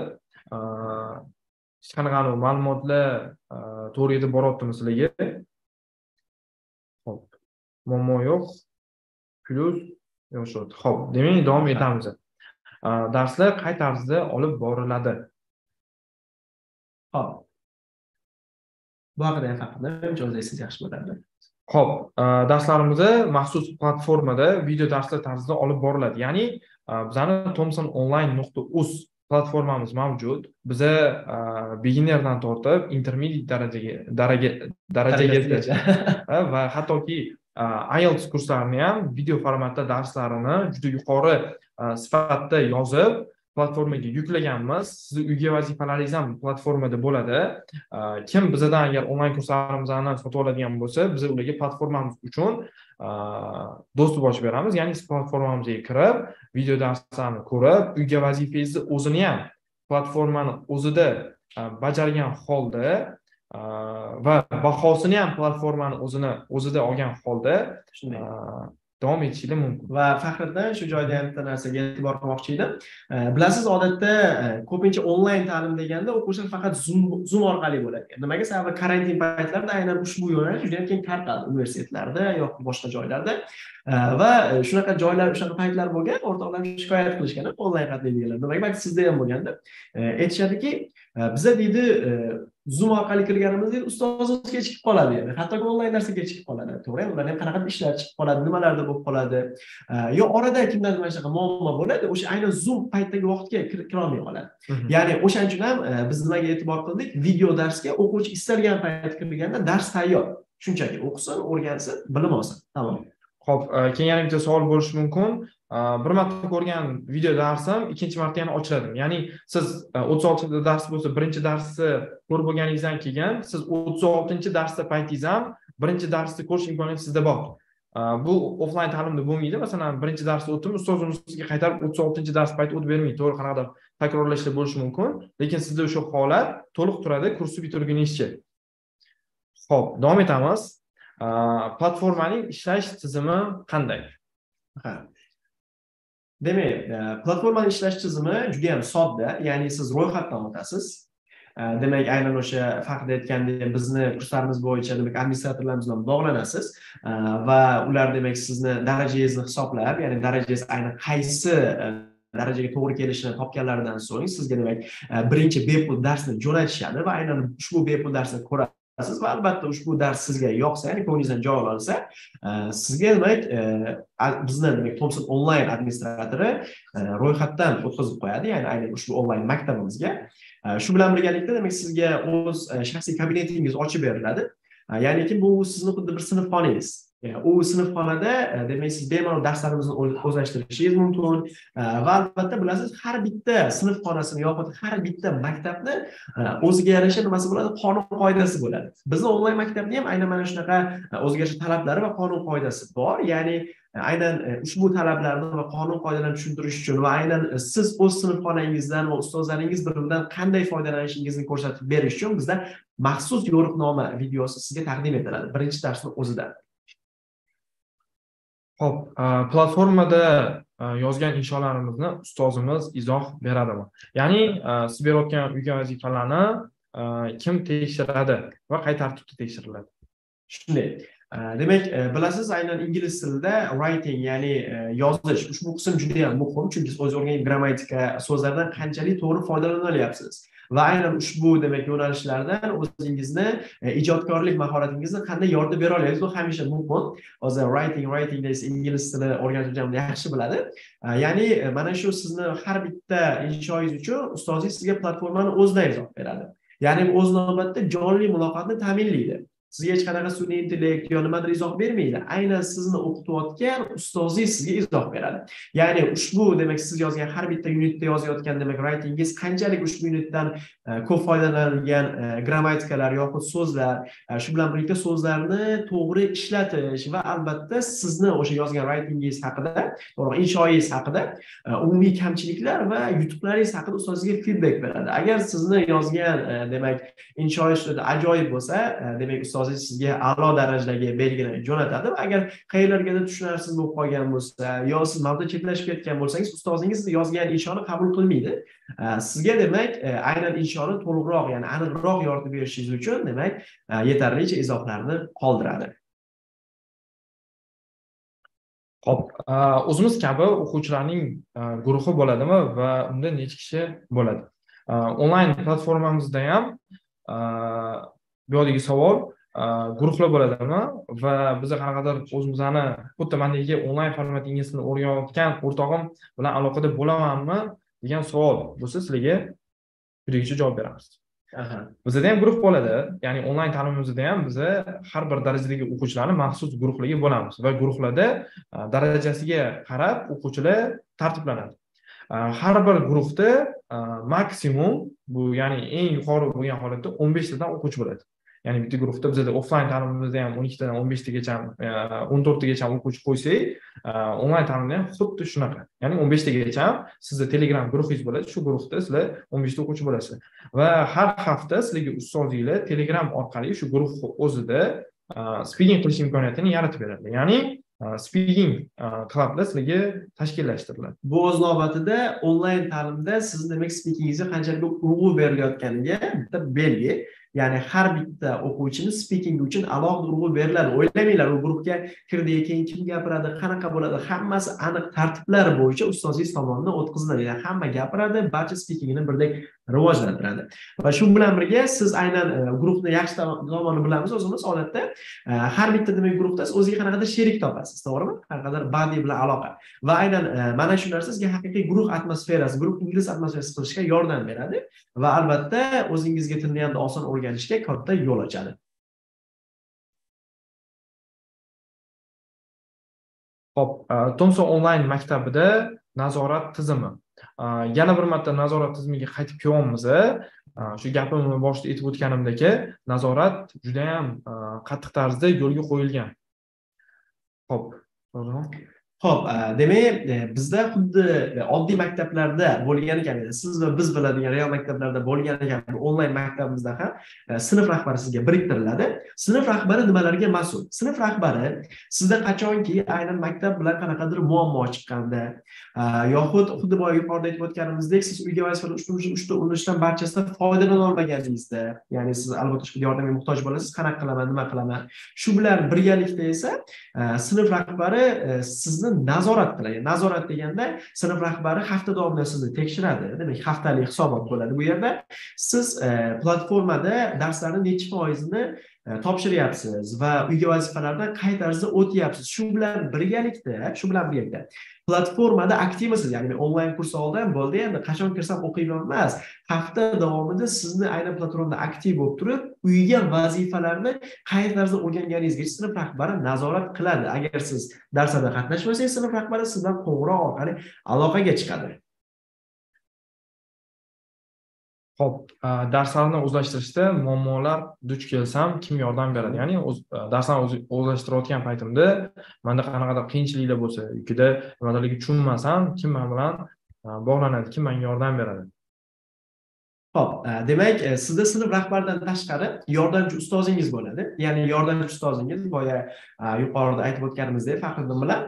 Hech qanaqa ma'lumotlar to'g'ri yetib boryaptimi sizlarga? Ho'p muammo yo'q. Plyus yo'q ho'p demak davom etamiz. Darslar qay tarzda olib boriladi? Ho'p bu haqida ham faqat yozsangiz yaxshi bo'lardi. Ho'p darslarimizni maxsus platformada video darslar tarzida olib boriladi. Ya'ni bizani thomson online nuqta uz platformamiz mavjud. Biza beginnerdan tortib intermediate darajaga daraja darajagacha va hattoki ielts kurslarini ham video formatda darslarini juda yuqori sifatda yozib platformaga yuklaganmiz sizni uyga vazifalaringiz ham platformada bo'ladi. Kim bizadan agar onlayn kurslarimizni sotib oladigan bo'lsa biz ularga platformamiz uchun dostуп ochib beramiz. Ya'ni siz platformamizga kirib video darslarni ko'rib uyga vazifangizni o'zini ham platformani o'zida bajargan holda va bahosini ham platformani o'zini o'zida olgan holda davom etishinglar mumkin. Va faxriddin shu joyda ham bitta narsaga e'tibor qilmoqchi edim. E, bilasiz odatda e, ko'pincha onlayn ta'lim deganda o'quvchilar faqat zoom zoom orqali bo'ladi. Nimaga sababi karantin paytlarida aynan ushbu yo'nalish juda keng tarqaldi universitetlarda yoki boshqa joylarda. E, va shunaqa joylar shunaqa paytlar bo'lgan o'rtoqlar shikoyat qilishgan onlayn qatnaydiganlar nimaga balki sizda ham bo'lganda. Aytishadiki biza deydi zoom orqali kirganimizda ustoz o'zi kechikib qoladi yani hattoki onlayn darsa kechikib qoladi to'g'ri ularni ham qanaqadir ishlar chiqib qoladi nimalarda bo'lib qoladi? Yo orada kimdadir mana shunaqa muammo bo'ladi o'sha aynan zoom paytdagi vaqtga kirolmay qoladi. Ya'ni o'shaning uchun ham biz nimaga e'tibor qildik? Video darsga o'quvchi istalgan payt kirganda dars tayyor. Shunchaki o'qisin o'rgansin bilim olsin. Tamom. Ho'p keyin yana bitta savol bo'lishi mumkin Э, bir marta ko'rgan video darsim ikkinchi marta yana ochiladim ya'ni siz e, o'ttiz oltita dars bo'lsa birinchi darsni ko'rib bo'lganingizdan keyin siz o'ttiz oltinchi darsda paytingiz ham birinchi darsni ko'rish imkoniyati sizda bor. E, bu offlayn ta'limda bo'lmaydi. Masalan birinchi darsni o'tdim ustoz uni sizga qaytarib o'ttiz oltinchi dars payti o'tib bermaydi. To'g'ri qanaqadir takrorlashlar bo'lishi mumkin. Lekin sizda o'sha holat to'liq turadi kursni bitirguningizcha. Ho'p davom etamiz. E, platformaning ishlash tizimi qanday? Ha demak e, platformani ishlash tizimi juda ham sodda ya'ni siz ro'yxatdan o'tasiz. E, demak aynan o'sha faqat aytgandek bizni kurslarimiz bo'yicha demak administratorlarimiz bilan bog'lanasiz. E, va ular demak sizni darajangizni hisoblab ya'ni darajangiz aynan qaysi e, darajaga to'g'ri kelishini topganlaridan so'ng sizga demak e, birinchi bepul darsni jo'natishadi va aynan ushbu bepul darsni ko'rasiz va albatta ushbu dars sizga yoqsa ya'ni ko'nglingizdan joy olsa e, sizga demak e, bizni demak thomson onlayn administratori e, ro'yxatdan o'tkazib qo'yadi ya'ni aynan ushbu onlayn maktabimizga. Shu bilan birgalikda demak sizga o'z shaxsiy kabinetingiz ochib beriladi. Ya'niki bu sizni xuddi bir sinfxonangiz E, u sinfxonada e, demak siz bemalol darslarimizni o'zlashtirishingiz mumkin. E, va albatta bilasiz har bitta sinfxonasini yoxud har bitta maktabni o'ziga yarasha nimasi bo'ladi? Qonun qoidasi bo'ladi. Bizni onlayn maktabni ham aynan mana shunaqa o'ziga yarasha talablari va qonun qoidasi bor. Ya'ni aynan ushbu talablarni va qonun qoidalarini tushuntirish uchun va aynan siz o'z sinfxonangizdan va ustozlaringiz biridan qanday foydalanishingizni ko'rsatib berish uchun bizda maxsus yo'riqnoma videosi sizga taqdim etiladi birinchi darsni o'zida ho'p e, platformada e, yozgan insholarimizni ustozimiz izoh beradimi? Ya'ni e, siz berayotgan uyga vazifalarni kim tekshiradi va qay tartibda tekshiriladi shunday demak e, bilasiz aynan ingliz tilida writing ya'ni e, yozish ushbu qism juda yam muhim chunki siz o'zingiz o'rgangan grammatika so'zlardan qanchalik to'g'ri foydalanolyapsiz va aynan ushbu demak yo'nalishlardan o'zingizni e, ijodkorlik mahoratingizni qanday yordam bera olasiz bu hamisha muhim. Hozir writing writing deysiz ingliz tili o'rganuvchi yaxshi biladi. Ya'ni mana shu sizni har bitta inshoingiz uchun ustozingiz sizga platformani o'zidan izoh beradi. Ya'ni o'z navbatida jonli muloqotni ta'minlaydi. Sizga hech qanaqa sun'iy intellekt yo nimadir izoh bermaydi. Aynan sizni o'qitayotgan ustozingiz sizga izoh beradi. Ya'ni ushbu demak siz yozgan har bitta unitda yozayotgan demak raytingingiz qanchalik ushbu unitdan e, ko'p foydalanilgan e, grammatikalar yoxud so'zlar e, shu bilan birlikda so'zlarni to'g'ri ishlatish va albatta sizni o'sha yozgan raytingingiz haqida to'g'ri inshoingiz haqida umumiy kamchiliklar va yutuqlaringiz haqida ustozingizga feedback beradi. Agar sizni yozgan demak inshoingiz ajoyib bo'lsa demak ustoz ustozingiz sizga a'lo darajadagi belgini jo'natadi va agar qayerlargadir tushunarsiz bo'lib qolgan bo'lsa yo siz mavzuda chetlashib ketgan bo'lsangiz ustozingiz yozgan inshoni qabul qilmaydi. Sizga demak e, aynan inshoni to'liqroq ya'ni aniqroq yoritib berishingiz uchun demak e, yetarlicha izohlarni qoldiradi. Xo'p, o'zimiz kabi o'quvchilarning e, guruhi bo'ladimi va unda necha kishi bo'ladi? Onlayn platformamizda ham bu yerdagi savol guruhlar bo'ladimi? Va biza qanaqadir o'zimizni xuddi mandagi onlayn format ingliz tilini o'rganayotgan o'rtog'im bilan aloqada bo'lamanmi degan savol bo'lsa sizlarga quyidagicha javob beramiz. Bizada ham guruh bo'ladi ya'ni onlayn ta'limimizda ham biza har bir darajadagi o'quvchilarni maxsus guruhlarga bo'lamiz va guruhlarda darajasiga qarab o'quvchilar tartiblanadi. Har bir guruhda maksimum bu ya'ni eng yuqori bo'lgan holatda o'n beshtadan o'quvchi bo'ladi ya'ni bitta guruhda bizada offlayn ta'limimizda ham o'n ikkitadan o'n beshtagacha o'n to'rttagacha o'quvchi qo'ysak onlayn ta'limda ham xuddi shunaqa ya'ni o'n beshtagacha e, e, sizni telegram guruhingiz bo'ladi shu guruhda sizlar o'n beshta o'quvchi bo'lasiz va har hafta sizlarga ustozinglar telegram orqali shu guruh o'zida e, speaking qilish imkoniyatini yaratib beradi ya'ni e, speaking klublar sizlarga tashkillashtiriladi bu o'z navbatida onlayn ta'limda sizni demak speakingingizga qanchalik urg'u berilayotganiga bitta belgi. Ya'ni har bitta o'quvchini speaking uchun alohida urg'u beriladi. O'ylamanglar u guruhga kirdiyu keyin kim gapiradi qanaqa bo'ladi hammasi aniq tartiblar bo'yicha ustozingiz tomonidan o'tkaziladi. Ya'ni hamma gapiradi barcha speakingni birdek rivojlantiradi va shu bilan birga siz aynan e, guruhni yaxshi tomonini bilamiz. O'zimiz odatda e, har bitta demak guruhda siz o'zingizga qanaqadir sherik topasiz to'g'rimi? Qanaqadir badiy bilan aloqa. Va aynan e, mana shu narsa sizga haqiqiy guruh atmosferasi guruh ingliz atmosferasi qilishga yordam beradi va albatta o'zingizga tilni yanada oson o'rganishga katta yo'l ochadi. Ho'p tomson onlayn maktabida nazorat tizimi yana bir marta nazorat tizimiga qaytib kelyapmiz shu gapimni boshida aytib o'tganimdek nazorat judayam qattiq tarzda yo'lga qo'yilgan. Ho'p ho'p e, demak e, bizda xuddi e, oddiy maktablarda bo'lgani kabi siz va biz biladigan real maktablarda bo'lgani kabi onlayn maktabimizda ham sinf rahbari sizga biriktiriladi. Sinf rahbari nimalarga mas'ul? Sinf rahbari sizda qachonki aynan maktab bilan qanaqadir muammo chiqqanda yoxud xuddi boya yuqorida aytib o'tganimizdek siz uyga vazifalar uchta urinishdan barchasidan foydalana olmaganingizda ya'ni siz albatta shu yordamga muhtoj bo'lasiz qanaqa qilaman nima qilaman shu bilan birgalikda esa sinf rahbari sizni nazorat qiladi. Nazorat deganda sinf rahbari hafta davomida sizni tekshiradi demak haftalik hisobot bo'ladi bu yerda. Siz e, platformada darslarni nechi foizini e, topshiryapsiz va uyga vazifalardan qay tarzda o'tyapsiz? Shu bilan birgalikda shu bilan birgalikda platformada aktivmisiz? Ya'ni men onlayn kurs oldim bo'ldi endi. Qachon kirsam o'qiyman emas. Hafta davomida sizni aynan platformada aktiv bo'lib turib uyga vazifalarni qay tarzda o'rganganingizga sinf rahbari nazorat qiladi. Agar siz darslarda qatnashmasangiz sinf rahbari sizdan qo'ng'iroq orqali aloqaga chiqadi. Hop darslarni o'zlashtirishda muammolar duch kelsam kim yordam beradi? Ya'ni darslarni o'zlashtirayotgan paytimda manda qanaqadir qiyinchiliklar bo'lsa yokida nimadirligi tushunmasam, kim man bilan bog'lanadi, kim manga yordam beradi? Xo'p, e, demak, e, sizda sinf rahbaridan tashqari yordamchi ustozingiz bo'ladi. Ya'ni yordamchi ustozingiz boya e, yuqorida aytib o'tganimizdek Faxriddin bilan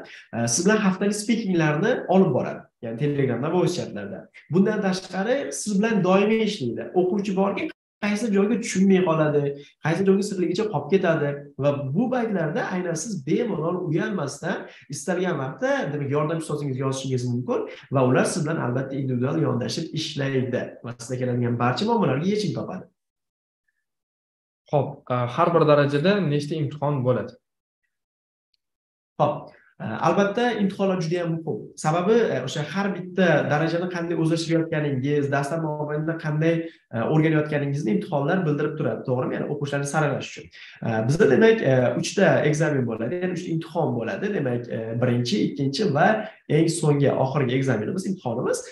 siz bilan haftalik spikinglarni olib boradi. Ya'ni Telegramda, voice chatlarda. Bundan tashqari siz bilan doimiy ishlaydi. O'quvchi borki, qaysi joyga tushunmay qoladi qaysi joyga sirligicha qolib ketadi va bu paytlarda aynan siz bemalol uyalmasdan istalgan vaqtda demak yordamchi ustozingiz yozishingiz mumkin va ular siz bilan albatta individual yondashib ishlaydi va sizda keladigan barcha muammolarga yechim topadi. Ho'p har bir darajada nechta imtihon bo'ladi? Ho'p Э, albatta imtihonlar juda yam muhim. Sababi e, o'sha har bitta darajani qanday o'zlashtirayotganingiz darslar mobaynida qanday e, o'rganayotganingizni imtihonlar bildirib turadi to'g'rimi? Ya'ni o'quvchilarni saralash uchun. E, bizda demak uchta ekzamen bo'ladi ya'ni uchta imtihon bo'ladi. Demak birinchi ikkinchi va eng so'nggi oxirgi ekzamenimiz imtihonimiz.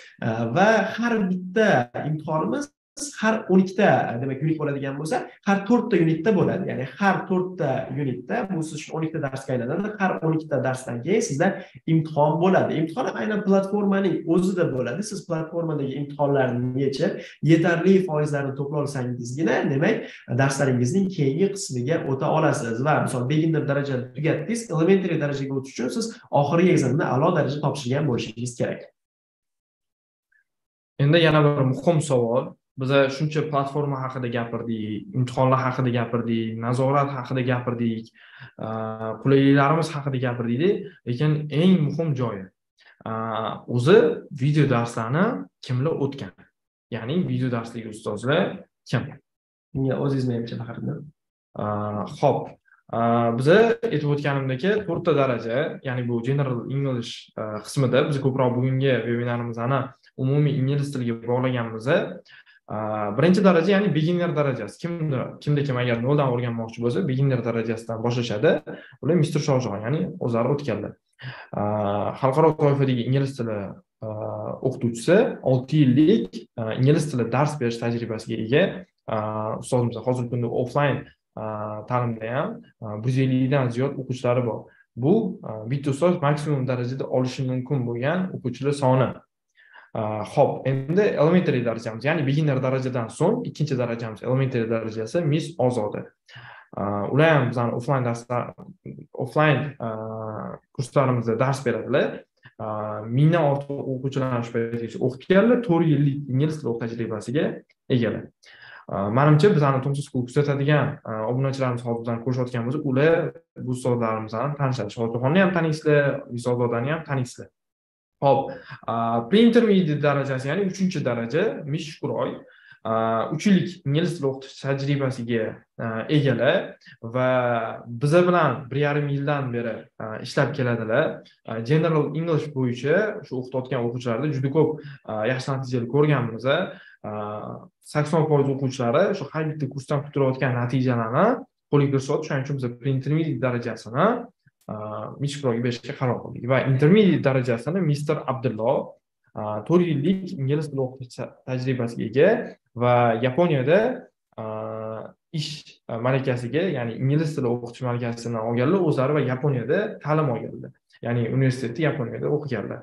Va har bitta imtihonimiz har o'n ikkita e, demak unit bo'ladigan bo'lsa har to'rtta unitda bo'ladi. Ya'ni har to'rtta unitda bu siz uchun o'n ikkita darsga aylanadi har o'n ikkita darsdan keyin sizda imtihon bo'ladi. Imtihon ham aynan platformaning o'zida bo'ladi. Siz platformadagi imtihonlarni yechib yetarli foizlarni to'plolsangizgina demak darslaringizning keyingi qismiga o'ta olasiz. Va misol beginner darajani tugatdingiz elementary darajaga o'tish uchun siz oxirgi ekzamenda a'lo daraja topshirgan bo'lishingiz kerak. Endi yana bir muhim savol. Biza shuncha platforma haqida gapirdik imtihonlar haqida gapirdik nazorat haqida gapirdik qulayliklarimiz haqida gapirdikda. Lekin eng muhim joyi o'zi video darslarni kimlar o'tgan? Ya'ni video darsligi ustozlar kim? O'zingiz menimcha faxriddin ho'p. Biza aytib o'tganimdek to'rtta daraja ya'ni bu general english qismida biz ko'proq bugungi vebinarimizni umumiy ingliz tiliga bog'laganmiz birinchi daraja ya'ni beginner darajasi. Kimdir kimda kim agar noldan o'rganmoqchi bo'lsa beginner darajasidan boshlashadi. Ular mister shoshig'on ya'ni o'zlari o'tganlar. Xalqaro toifadagi ingliz tili o'qituvchisi olti yillik ingliz tili dars berish tajribasiga ega. Ustozimiz hozirgi kunda offlayn ta'limda ham bir yuz ellikdan ziyod o'quvchilari bor. Bu bitta ustoz maksimum darajada olishi mumkin bo'lgan o'quvchilar soni. Ho'p endi elementary darajamiz ya'ni beginner darajadan so'ng ikkinchi darajamiz elementary darajasi miss ozoda ular ham bizani offlayn darslar offlayn kurslarimizda dars beradilar. Mingdan ortiq o'quvchilar shu paytgacha o'qitganlar to'rt yillik ingliz tili tajribasiga egalar. Manimcha bizani tomsa school kuzatadigan obunachilarimiz hozir bizani ko'rishayotgan bo'lsa ular bu ustozlarimizni tanishadi. Shohjahonni ham taniysizlar misozodani ham taniysizlar Hop, pre-intermediate darajasi, ya'ni 3-daraja Mish Mishkuroy uch yillik ingliz tili o'qitish tajribasiga egalar va biza bilan bir yarim yildan beri ishlab keladilar. General english bo'yicha shu o'qitayotgan o'quvchilarda juda ko'p yaxshi natijalar ko'rganmiz sakson foiz o'quvchilari shu har bitta kursdan kutilayotgan natijalarni qo'lga kirishyapti shuning uchun biza pre intermediate darajasini michik proga berishga qaror qildik va intermediate darajasini mister abdullo to'rt yillik ingliz tili o'qituvchisi tajribasiga ega va yaponiyada ish e, malakasiga ya'ni ingliz tili o'qitish malakasini olganlar o'zlari va yaponiyada ta'lim olganlar. Ya'ni universitetni yaponiyada o'qiganlar.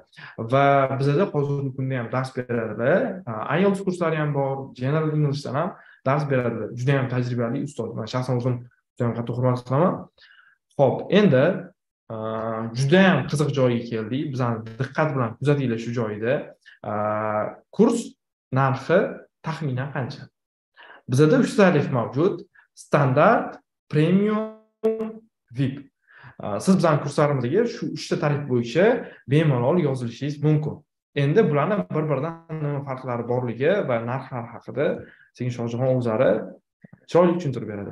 Va bizada hozirgi kunda ham dars beradilar. Ielts kurslari ham bor general englishdan ham dars beradilar. Judayam tajribali ustoz. Man shaxsan o'zim judayam qattiq hurmat qilaman. Ho'p endi Э, judayam qiziq joyga keldik. Bizani diqqat bilan kuzatinglar shu joyda. Э, kurs narxi taxminan qancha? Bizada uch tarif mavjud. Standart premium vip. Э, siz bizani kurslarimizga shu uchta tarif bo'yicha bemalol yozilishingiz mumkin. Endi bularni bir biridan nima farqlari borligi va narxlari haqida sekin shohjahon o'zlari chiroyli tushuntirib beradi.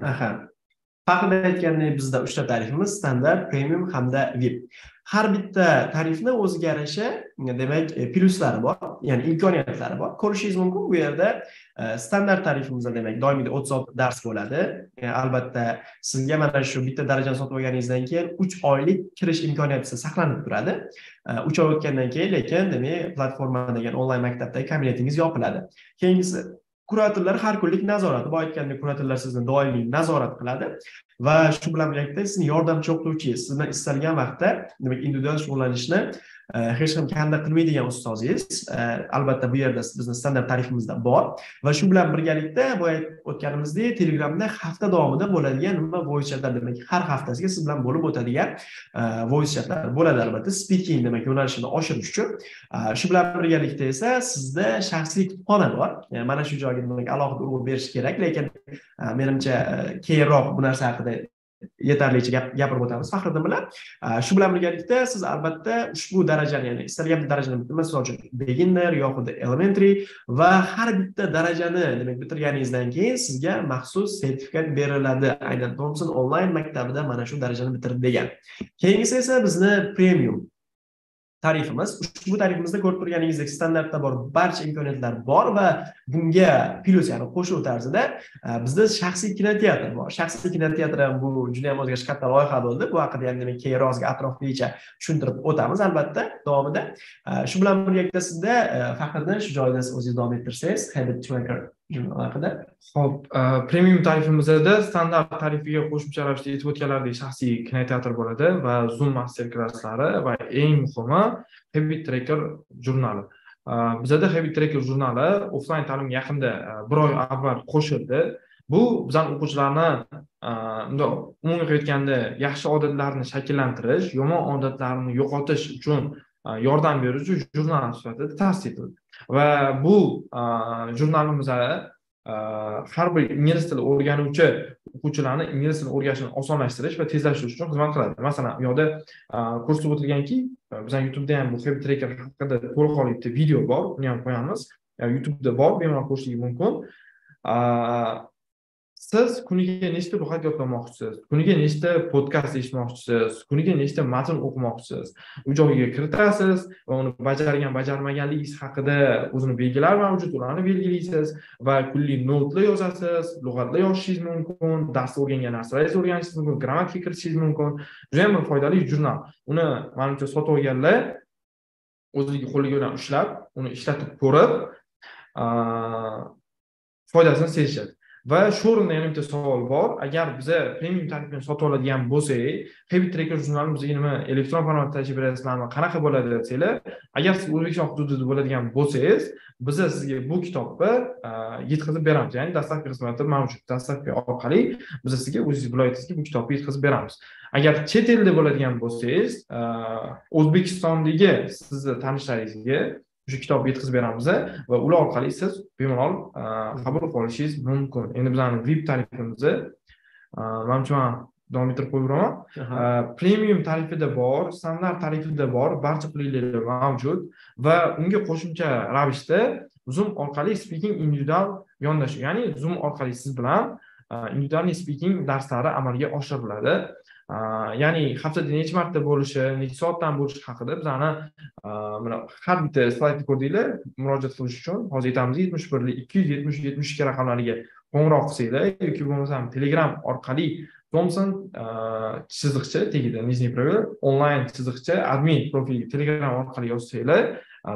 Aha haqida aytgandek bizda uchta tarifimiz standart premium hamda vip. Har bitta tarifni o'ziga yarasha demak e, pluslari plyuslari bor ya'ni imkoniyatlari bor. Ko'rishingiz mumkin bu yerda e, standart tarifimizda demak doimiy o'ttiz olti dars bo'ladi. E, albatta sizga mana shu bitta darajani sotib olganingizdan keyin uch oylik kirish imkoniyati saqlanib turadi. Uch oy o'tgandan keyin lekin demak platforma degan onlayn maktabdagi kabinetingiz yopiladi. Keyingisi kuratorlar har kunlik nazorat boya aytgandek kuratorlar sizni doimiy nazorat qiladi. Va shu bilan birgalikda sizni yordamchi o'qituvchingiz sizni istalgan vaqtda demak individual shug'ullanishni hech kim kanda qilmaydigan ustozingiz. Albatta bu yerda bizni standart tarifimizda bor. Va shu bilan birgalikda boya o'tganimizdek telegramda hafta davomida bo'ladigan nima voice chatlar demak har haftasiga siz bilan bo'lib o'tadigan e, voice chatlar bo'ladi albatta. Speaking demak yo'nalishini oshirish uchun. Shu bilan birgalikda esa sizda shaxsiy kutubxona bor. Mana shu joyga demak alohida urg'u berish kerak. Lekin e, menimcha e, keyinroq bu narsa haqida yetarlicha gapirib o'tamiz. Faxriddin bilan shu bilan birgalikda siz albatta ushbu darajani ya'ni istalgan darajani misol uchun beginner yoxud elementary va har bitta darajani demak bitirganingizdan keyin sizga maxsus sertifikat beriladi. Aynan tomson onlayn maktabida mana shu darajani bitirdi degan. Keyingisi esa bizni premium tarifimiz. Ushbu tarifimizda ko'rib turganingizdek standartda bor barcha imkoniyatlar bor va bunga plyus ya'ni qo'shuv tarzida e, bizda shaxsiy kinoteatr bor. Shaxsiy kinoteatr ham bu juda yam o'ziga katta loyiha bo'ldi. Bu haqida ham demak keyinroq atroflicha tushuntirib o'tamiz albatta davomida. E, shu bilan birgalikda sizda e, faxriddin shu joyda o'zingiz davom ettirsangiz habit tracker haqida. Ho'p e, premium tarifimizda standart tarifiga qo'shimcha ravishda aytib o'tganlaridek shaxsiy kinoteatr bo'ladi va zoom master klasslari va eng muhimi habit tracker jurnali. E, bizada habit tracker jurnali offlayn ta'limga yaqinda e, bir oy avval qo'shildi. Bu bizani o'quvchilarni bundoq umumiy aytganda yaxshi odatlarni shakllantirish yomon odatlarni yo'qotish uchun yordam beruvchi jurnal sifatida tavsiya etildi. Va bu jurnalimizda har bir ingliz tili o'rganuvchi o'quvchilarni ingliz tilini o'rganishini osonlashtirish va tezlashtirish uchun xizmat qiladi. Masalan bu yoqda ko'rsatib o'tilganki bizani youtubeda ham bu habit tracker haqida to'laqonli bitta video bor uni ham qo'yamiz. Youtubeda bor bemalol ko'rishingiz mumkin. Siz kuniga nechta lug'at yodlamoqchisiz kuniga nechta podkast eshitmoqchisiz kuniga nechta matn o'qimoqchisiz? U joyga kiritasiz va uni bajargan bajarmaganligingiz haqida o'zini belgilar mavjud ularni belgilaysiz va kunlik notlar yozasiz lug'atlar yozishingiz mumkin darsda o'rgangan narsalaringizni o'rganishingiz mumkin grammatika kiritishingiz mumkin. Juda bir foydali jurnal. Uni manimcha sotib olganlar o'zligi qo'liga bilan ushlab uni ishlatib ko'rib foydasini sezishadi. Va shu o'rinda yana bitta savol bor. Agar biza premium tarifni sotib oladigan bo'lsak habit tracker jurnalini bizga nima elektron formatda tashib berasizlarmi qanaqa bo'ladi desanglar agar siz o'zbekiston hududida bo'ladigan bo'lsangiz biza sizga bu kitobni e, yetkazib beramiz. Ya'ni dastlabki xizmati mavjud. Dastlabki orqali biz sizga o'zingiz viloyatingizga bu kitobni yetkazib beramiz. Agar chet elda bo'ladigan bo'lsangiz e, o'zbekistondagi sizni tanishlaringizga o'sha kitobni yetkazib beramiz va ular orqali siz bemalol qabul qilib olishingiz mumkin. Endi bizani vip tarifimizni manimcha man davom ettirib qo'yaveraman premium tarifida bor standart tarifida bor barcha qulayliklar mavjud. Va unga qo'shimcha ravishda zoom orqali speaking individual yondashuv ya'ni zoom orqali siz bilan individualniy speaking darslari amalga oshiriladi ya'ni haftada necha marta bo'lishi necha soatdan bo'lishi haqida bizani mana har bitta slaydni ko'rdinglar murojaat qilish uchun hozir aytamiz yetmish birlik ikki yuz yetmish yetmish ikki raqamlariga qo'ng'iroq qilsanglar yoki bo'lmasam telegram orqali tomson chiziqcha tagida нижний проверь onlayn chiziqcha admin profiliga telegram orqali yozsanglar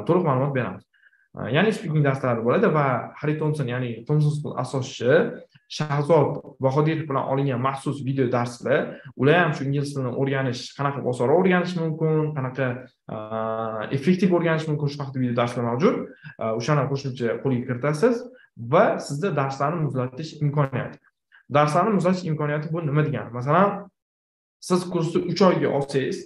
to'liq ma'lumot beramiz ya'ni speaking darslari bo'ladi va harri tomson ya'ni tomson asoschi shahzod bahodirov bilan olingan maxsus video darslar ular ham shu ingliz tilini o'rganish qanaqa osonroq o'rganish mumkin qanaqa effektiv o'rganish mumkin shu haqida video darslar mavjud. O'shani qo'shimcha qo'lga kiritasiz va sizda darslarni muzlatish imkoniyati. Darslarni muzlatish imkoniyati bu nima degani? Masalan siz kursni uch oyga olsangiz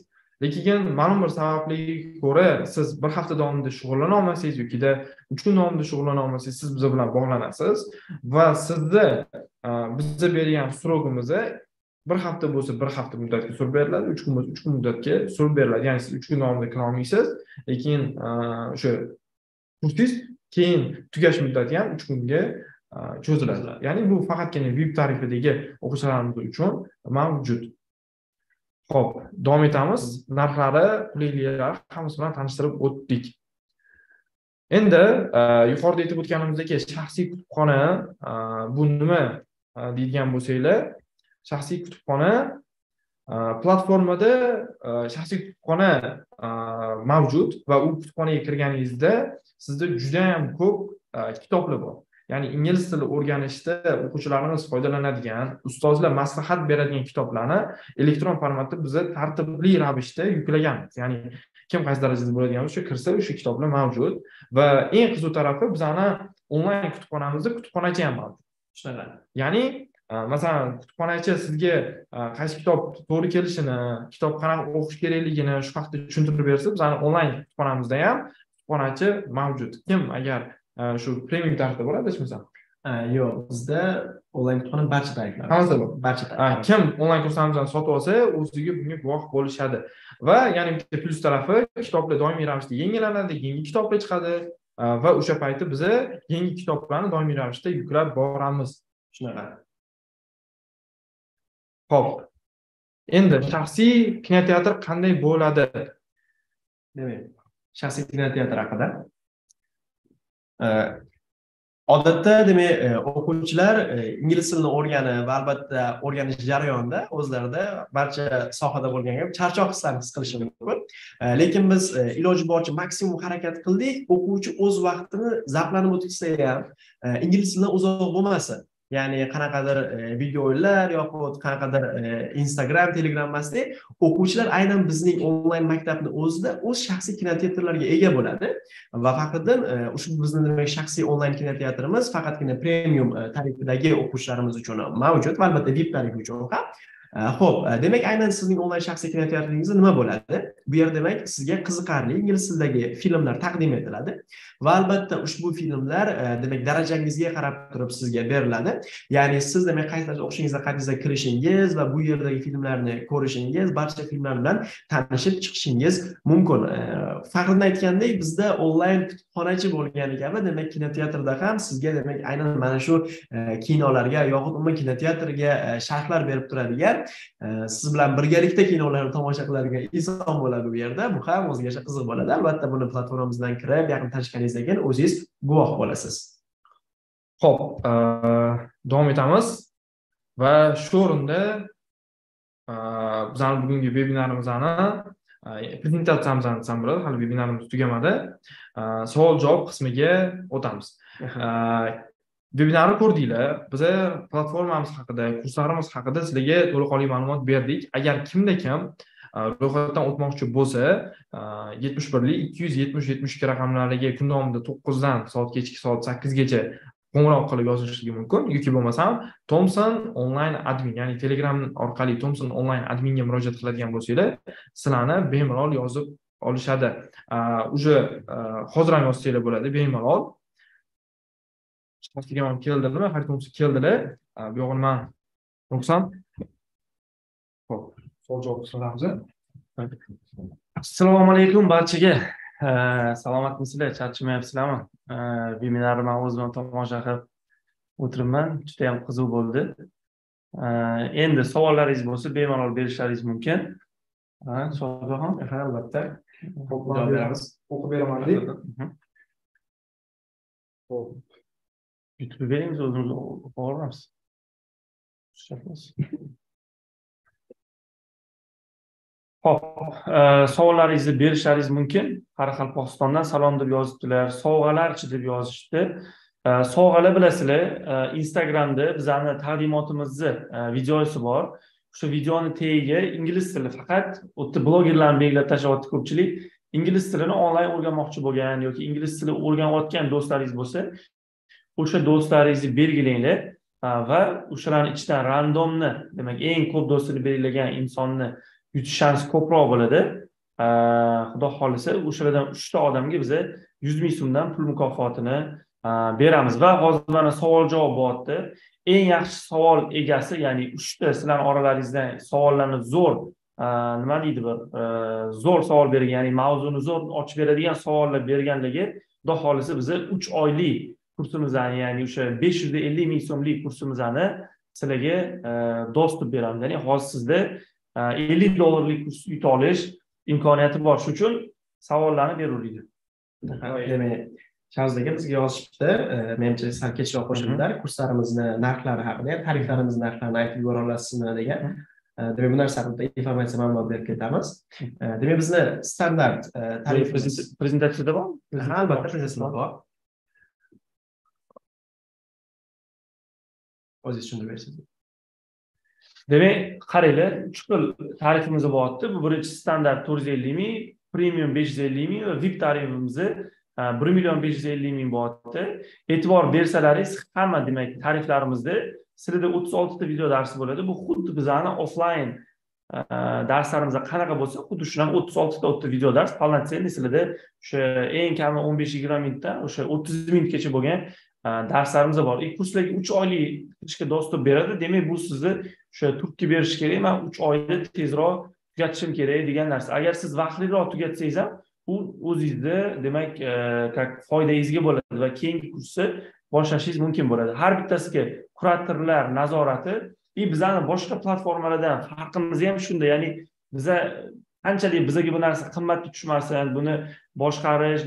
lekin ma'lum bir sababli ko'ra siz bir hafta davomida shug'ullana olmasangiz yokida uch kun davomida shug'ullana olmasangiz siz biz bilan bog'lanasiz va sizni biza bergan срогimiz bir hafta bo'lsa bir hafta muddatga surib beriladi uch kun bo'lsa uch kun muddatga surib beriladi. Ya'ni siz uch kun davomida kira olmaysiz lekin o'sha kursingiz keyin tugash muddati ham uch kunga cho'ziladi. Ya'ni bu faqatgina vip tarifidagi o'quvchilarimiz uchun mavjud. Xo'p, davom etamiz. Narxlari, qulayliklari hammasi bilan tanishtirib o'tdik. Endi e, yuqorida aytib o'tganimizdek shaxsiy kutubxona e, bu nima e, deydigan bo'lsanglar, shaxsiy kutubxona platformada shaxsiy kutubxona mavjud va u kutubxonaga kirganingizda sizda juda ham ko'p kitoblar bor. Ya'ni ingliz tili o'rganishda o'quvchilarimiz foydalanadigan ustozlar maslahat beradigan kitoblarni elektron formatda biza tartibli ravishda yuklaganmiz. Ya'ni kim qaysi darajada bo'ladigan bo'lsa kirsa o'sha kitoblar mavjud va eng qiziq tarafi bizani onlayn kutubxonamizda kutubxonachi ham mavjud. Shunaqa ya'ni e, masalan kutubxonachi sizga e, qaysi kitob to'g'ri kelishini kitob qanaqa o'qish kerakligini shu haqida tushuntirib bersa bizani onlayn kutubxonamizda ham kutubxonachi mavjud. Kim agar shu premium tarifda bo'ladi adashmasam yo'q bizda onlayn kutubxona barcha tariflar hammasida bor. Barcha kim onlayn kurslarimizni sotib olsa o'ziga bunga guvoh bo'lishadi. Va yana bitta plyus tarafi kitoblar doimiy ravishda yangilanadi yangi kitoblar chiqadi. Va o'sha payti biza yangi kitoblarni doimiy ravishda yuklab boramiz. Shunaqa. Ho'p endi shaxsiy kinoteatr qanday bo'ladi? Demak shaxsiy kinoteatr haqida Э, odatda demak e, o'quvchilar e, ingliz tilini o'rganib va albatta o'rganish jarayonida o'zlarida barcha sohada bo'lgan kabi charchoq hislarni his qilishi mumkin. E, lekin biz iloji boricha maksimum harakat qildik o'quvchi o'z vaqtini zavqlanib o'tkazsa ham ingliz tilidan uzoq bo'lmasin ya'ni qanaqadir e, video o'yinlar yoxud qanaqadir e, instagram telegram emasda o'quvchilar aynan bizning onlayn maktabni o'zida o'z shaxsiy kinoteatrlariga ega bo'ladi. Va faqatdan e, ushbu bizni demak shaxsiy onlayn kinoteatrimiz faqatgina premium tarifidagi o'quvchilarimiz uchun mavjud va albatta vip tarifi uchun ham ho'p demak aynan sizning onlayn shaxsiy kinoteatringizda nima bo'ladi bu yer demak sizga qiziqarli ingliz tilidagi filmlar taqdim etiladi va albatta ushbu filmlar demak darajangizga qarab turib sizga beriladi ya'ni siz demak qaysi daraja o'qishingizda qaydingizga kirishingiz va bu yerdagi filmlarni ko'rishingiz barcha filmlar bilan tanishib chiqishingiz mumkin e, faxriddin aytgandek bizda onlayn kutubxonachi bo'lgani kabi demak kinoteatrda ham sizga demak aynan mana shu kinolarga yoxud umuman kinoteatrga sharhlar berib turadigan siz bilan birgalikda kinolarni tomosha qiladigan inson bo'ladi bu yerda. Bu ham o'ziga yarasha qiziq bo'ladi albatta buni platformamizdan kirib yaqin tanishganingiz keyin o'zingiz guvoh bo'lasiz. Ho'p davom etamiz. Va shu o'rinda bizani bugungi vebinarimizni prezentatsiyamizni desam bo'ladi. Hali vebinarimiz tugamadi. Savol javob qismiga o'tamiz vebinarni ko'rdinglar. Biza platformamiz haqida kurslarimiz haqida sizlarga to'laqonli ma'lumot berdik. Agar kimda kim e, ro'yxatdan o'tmoqchi bo'lsa e, yetmish birlik ikki yuz yetmish yetmish ikki raqamlariga kun davomida to'qqizdan soat kechki soat sakkizgacha qo'ng'iroq qilib yozilishligi mumkin. Yoki bo'lmasam tomson onlayn admin ya'ni telegram orqali tomson onlayn adminga murojaat qiladigan bo'lsanglar sizlarni bemalol yozib olishadi. E, Уже hozir ham yozsanglar bo'ladi. Bemalol ham keldimi har keldilar. Bu yog'ini man o'qisam. Ho'p savol javob qilamiz assalomu alaykum barchaga. Salomatmisizlar? Charchamayapsizlarmi? Vebinarni man o'zim tomosha qilib o'tiribman. Judayam qiziq bo'ldi. Endi savollaringiz bo'lsa bemalol berishlaringiz mumkin. Shohjahon ha albatta. O'qib beraman deb. Ho'p yutib bering biz o'zimiz o'qib yuboramiz Xo'p, eh, savollaringizni berishlaringiz mumkin. Qoraqalpog'istondan salom deb yozibdilar. Sovg'alarchi deb yozishdi. Eh, Sovg'alar bilasizlar eh, instagramda bizani taqdimotimizni videosi bor. O'sha videoni tagiga ingliz tili faqat u yerda blogerlarni belgilab tashlayapti ko'pchilik. Ingliz tilini onlayn o'rganmoqchi bo'lgan yoki ingliz tili o'rganayotgan do'stlaringiz bo'lsa o'sha do'stlaringizni belgilanglar va o'shalarni ichidan randomni demak eng ko'p do'stini belgilagan insonni yutish shansi ko'proq bo'ladi. Xudo xohlasa o'shalardan uchta odamga biza yuz ming so'mdan pul mukofotini beramiz. Va hozir mana savol javob bo'lyapti eng yaxshi savol egasi ya'ni uchta sizlarni oralaringizdan savollarni zo'r nima deydi bir e, zo'r savol bergan ya'ni mavzuni zo'r ochib beradigan savollar berganligi xudo xohlasa biza uch oylik kursimizni ya'ni o'sha besh yuz ellik ming so'mlik kursimizni sizlarga dostуп beramiz. Ya'ni hozir sizda ellik dollarlik kurs yuta olish imkoniyati bor. Shuning uchun savollarni beraveringlar demak shahzoda aka bizga yozishibdi menimcha sal kechroq qo'shildilar kurslarimizni narxlari haqida tariflarimizni narxlarini aytib yubora olasizmi degan. Demak bu narsa haqida informatsiya ma'lumot berib ketamiz. Demak bizni standart tarif prezentatsiyada bormi? Ha albatta prezentatsiyada bor pozitsionni tushuntirib bersangiz demak qaranglar uch xil tarifimiz bo'lyapti bu birinchi standart to'rt yuz ellik ming premium besh yuz ellik ming va vip tarifimizni e, bir million besh yuz ellik ming bo'lyapti e'tibor bersalaringiz hamma demak tariflarimizda sizlarda o'ttiz oltita video darsi bo'ladi. Bu xuddi bizani offlayn e, darslarimiz qanaqa bo'lsa xuddi shunaqa o'ttiz oltita o'tta video dars. Полноценный sizlarda o'sha eng kami o'n besh yigirma minutdan o'sha o'ttiz minutgacha bo'lgan darslarimiz bor и kurslarga uch oylik kirishga доступ beradi. Demak bu sizni o'sha turtki berishi kerak man uch oyda tezroq tugatishim kerak degan narsa agar siz vaqtliroq tugatsangiz ham u o'zingizni demak как e, foydangizga bo'ladi va keyingi kursni boshlashingiz mumkin bo'ladi. Har bittasiga kuratorlar nazorati. И bizani boshqa platformalardan farqimiz ham shunda. Ya'ni biza qanchalik bizaga bu narsa qimmatga tushmasin buni boshqarish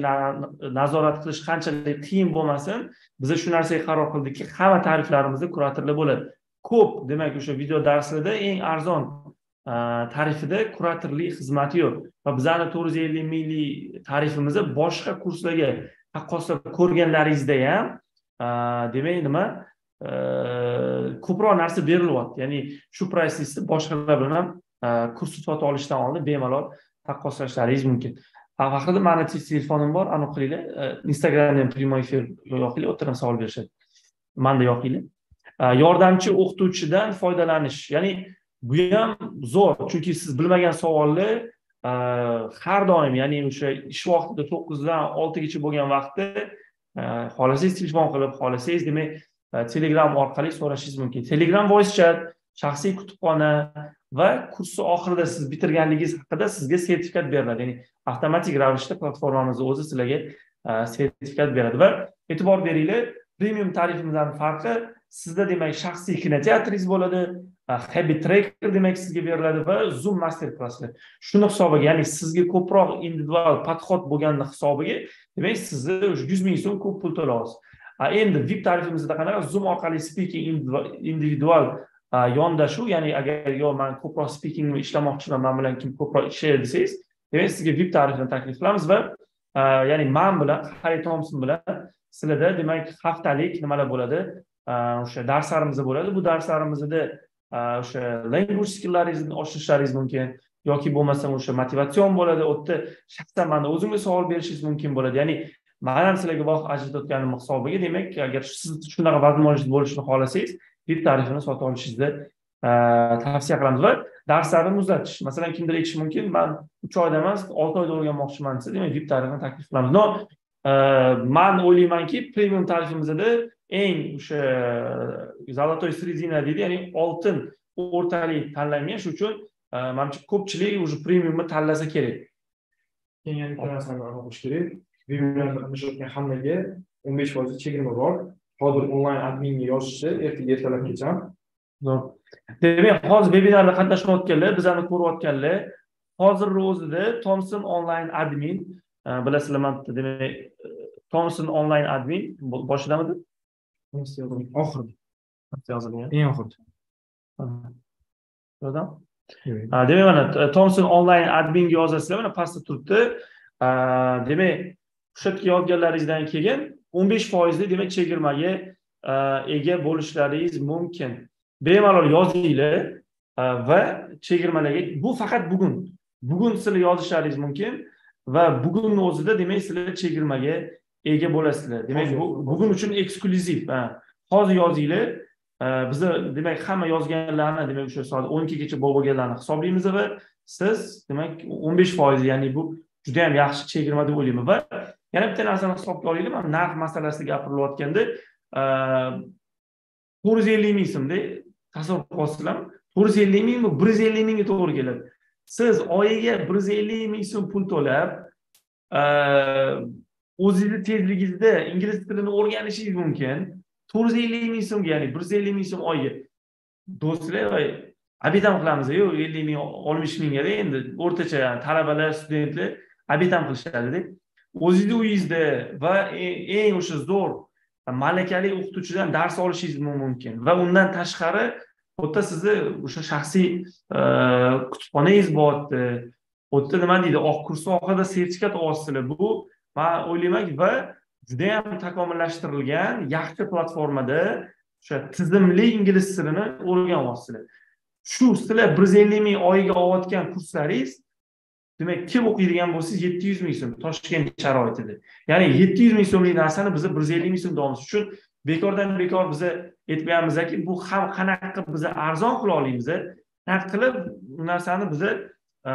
nazorat qilish qanchalik qiyin bo'lmasin biza shu narsaga qaror qildikki hamma tariflarimizda kuratorlar bo'ladi ko'p demak o'sha video darslarda eng arzon tarifida kuratorlik xizmati yo'q va bizani to'rt yuz ellik minglik tarifimizni boshqa kurslarga taqqoslab ko'rganlaringizda ham demak nima ko'proq narsa berilyapti. Ya'ni shu prayslisni boshqalar bilan ham kursni sotib olishdan oldin bemalol taqqoslashlaringiz mumkin vaqtida mani telefonim bor anavi qilinglar instagramda прямой efir yoqinglar u yerdan savol berishadi manda yoqinglar yordamchi o'qituvchidan foydalanish. Ya'ni bu ham zo'r chunki siz bilmagan savolni э, har doim ya'ni o'sha ish vaqtida to'qqizdan oltigacha bo'lgan vaqtda э, xohlasangiz telefon qilib xohlasangiz demak э, telegram orqali so'rashingiz mumkin. Telegram voice chat shaxsiy kutubxona va kursni oxirida siz bitirganligingiz haqida sizga sertifikat beriladi. Ya'ni avtomatik ravishda platformamizni o'zi sizlarga e, sertifikat beradi. Va e'tibor beringlar premium tarifimizdan farqi sizda demak shaxsiy kinoteatringiz bo'ladi e, habit tracker demak sizga beriladi va zoom master klasslar shuni hisobiga ya'ni sizga ko'proq individual podhod bo'lganini hisobiga demak sizni yuz ming so'm ko'p pul to'layapsiz endi vip tarifimizda qanaqa? Zoom orqali speaking individual yondashuv ya'ni agar yo man ko'proq speakingni ishlamoqchiman man bilan kim ko'proq ishlaydi desangiz demak sizga vip tarifini taklif qilamiz va ya'ni man bilan harri tomson bilan sizlarda demak haftalik nimalar bo'ladi? O'sha darslarimiz bo'ladi. Bu darslarimizda o'sha language skilllaringizni oshirishlaringiz mumkin yoki bo'lmasam o'sha motivatsion bo'ladi. U yerda shaxsan manda o'zimga savol berishingiz mumkin bo'ladi. Ya'ni man ham sizlarga vaqt ajratayotganim hisobiga demak agar siz shunaqa возможность bo'lishini xohlasangiz vip tarifini sotib olishingizni e, tavsiya qilamiz. Va darslarni muzlatish. Masalan kimdir aytishi mumkin man uch oyda emas olti oyda o'rganmoqchiman desa demak vip tarifini taklif qilamiz. Но e, man o'ylaymanki premium tarifimizda eng o'sha e, золотой середина deydi ya'ni oltin o'rtalik tanlangan. Shuning uchun manimcha ko'pchilik уже premiumni tanlasa kerak. Keyin yana bitta narsani aniq kerak. Vebinarda qatnashayotgan hammaga o'n besh foiz chegirma bor. Hozir onlayn adminga yozishni ertaga ertalabgacha demak hozir vebinarda qatnashmayotganlar bizani ko'rayotganlar hozirni o'zida thomson onlayn admin e, bilasizlar man demak thomson onlayn admin boshidamidi? Oxirida. Yozilgan. Eng oxirida. Demak mana thomson onlayn adminga yozasizlar mana pastda turibdi. Demak o'sha yerga yozganlaringizdan keyin o'n besh foizli demak chegirmaga ega bo'lishlaringiz mumkin. Bemalol yozinglar va chegirmalarga bu faqat bugun. Bugun sizlar yozishlaringiz mumkin va bugunni o'zida demak sizlar chegirmaga ega bo'lasizlar. Demak bu bugun uchun eksklyuziv hozir yozinglar biza demak hamma yozganlarni demak o'sha soat o'n ikkigacha bo'lganlarni hisoblaymiz va siz demak o'n besh foiz ya'ni bu juda yam yaxshi chegirma deb o'ylayman va yana bitta narsani hisobga olinglar mana narx masalasida gapirilayotganda e, to'rt yuz ellik ming so'mda tasavvur qilyapsizlarmi to'rt yuz ellik mingmi? bir yuz ellik mingga to'g'ri keladi. Siz oyiga bir yuz ellik ming so'm pul to'lab e, o'zingizni tezligingizda ingliz tilini o'rganishingiz mumkin. to'rt yuz ellik ming so'mga ya'ni bir yuz ellik ming so'm oyiga. Do'stlar abitam qilamiz yo'q ellik ming oltmish mingada endi o'rtacha talabalar studentlar abitam qilishadida. O'zingizni uyingizda va e, eng o'sha zo'r e, malakali o'qituvchidan dars olishingiz mumkin. Va undan tashqari u yerda sizni o'sha shaxsiy e, kutubxonangiz bo'lyapti u yerda nima deydi oq kurs oxirida sertifikat olasizlar bu man o'ylaymanki va judayam takomillashtirilgan yaxshi platformada o'sha tizimli ingliz tilini o'rganyapsizlar shu sizlar bir yuz ellik ming oyiga olayotgan kurslaringiz demak kim o'qiydigan bo'lsangiz yetti yuz ming so'm toshkent sharoitida ya'ni yetti yuz ming so'mlik narsani biz bir yuz ellik ming so'mda olamiz shu uchun bekordan bekor biza aytmayapmizki bu ham qanaqa qilib biza arzon qila olamiz qanaqa e? qilib bu narsani biza e,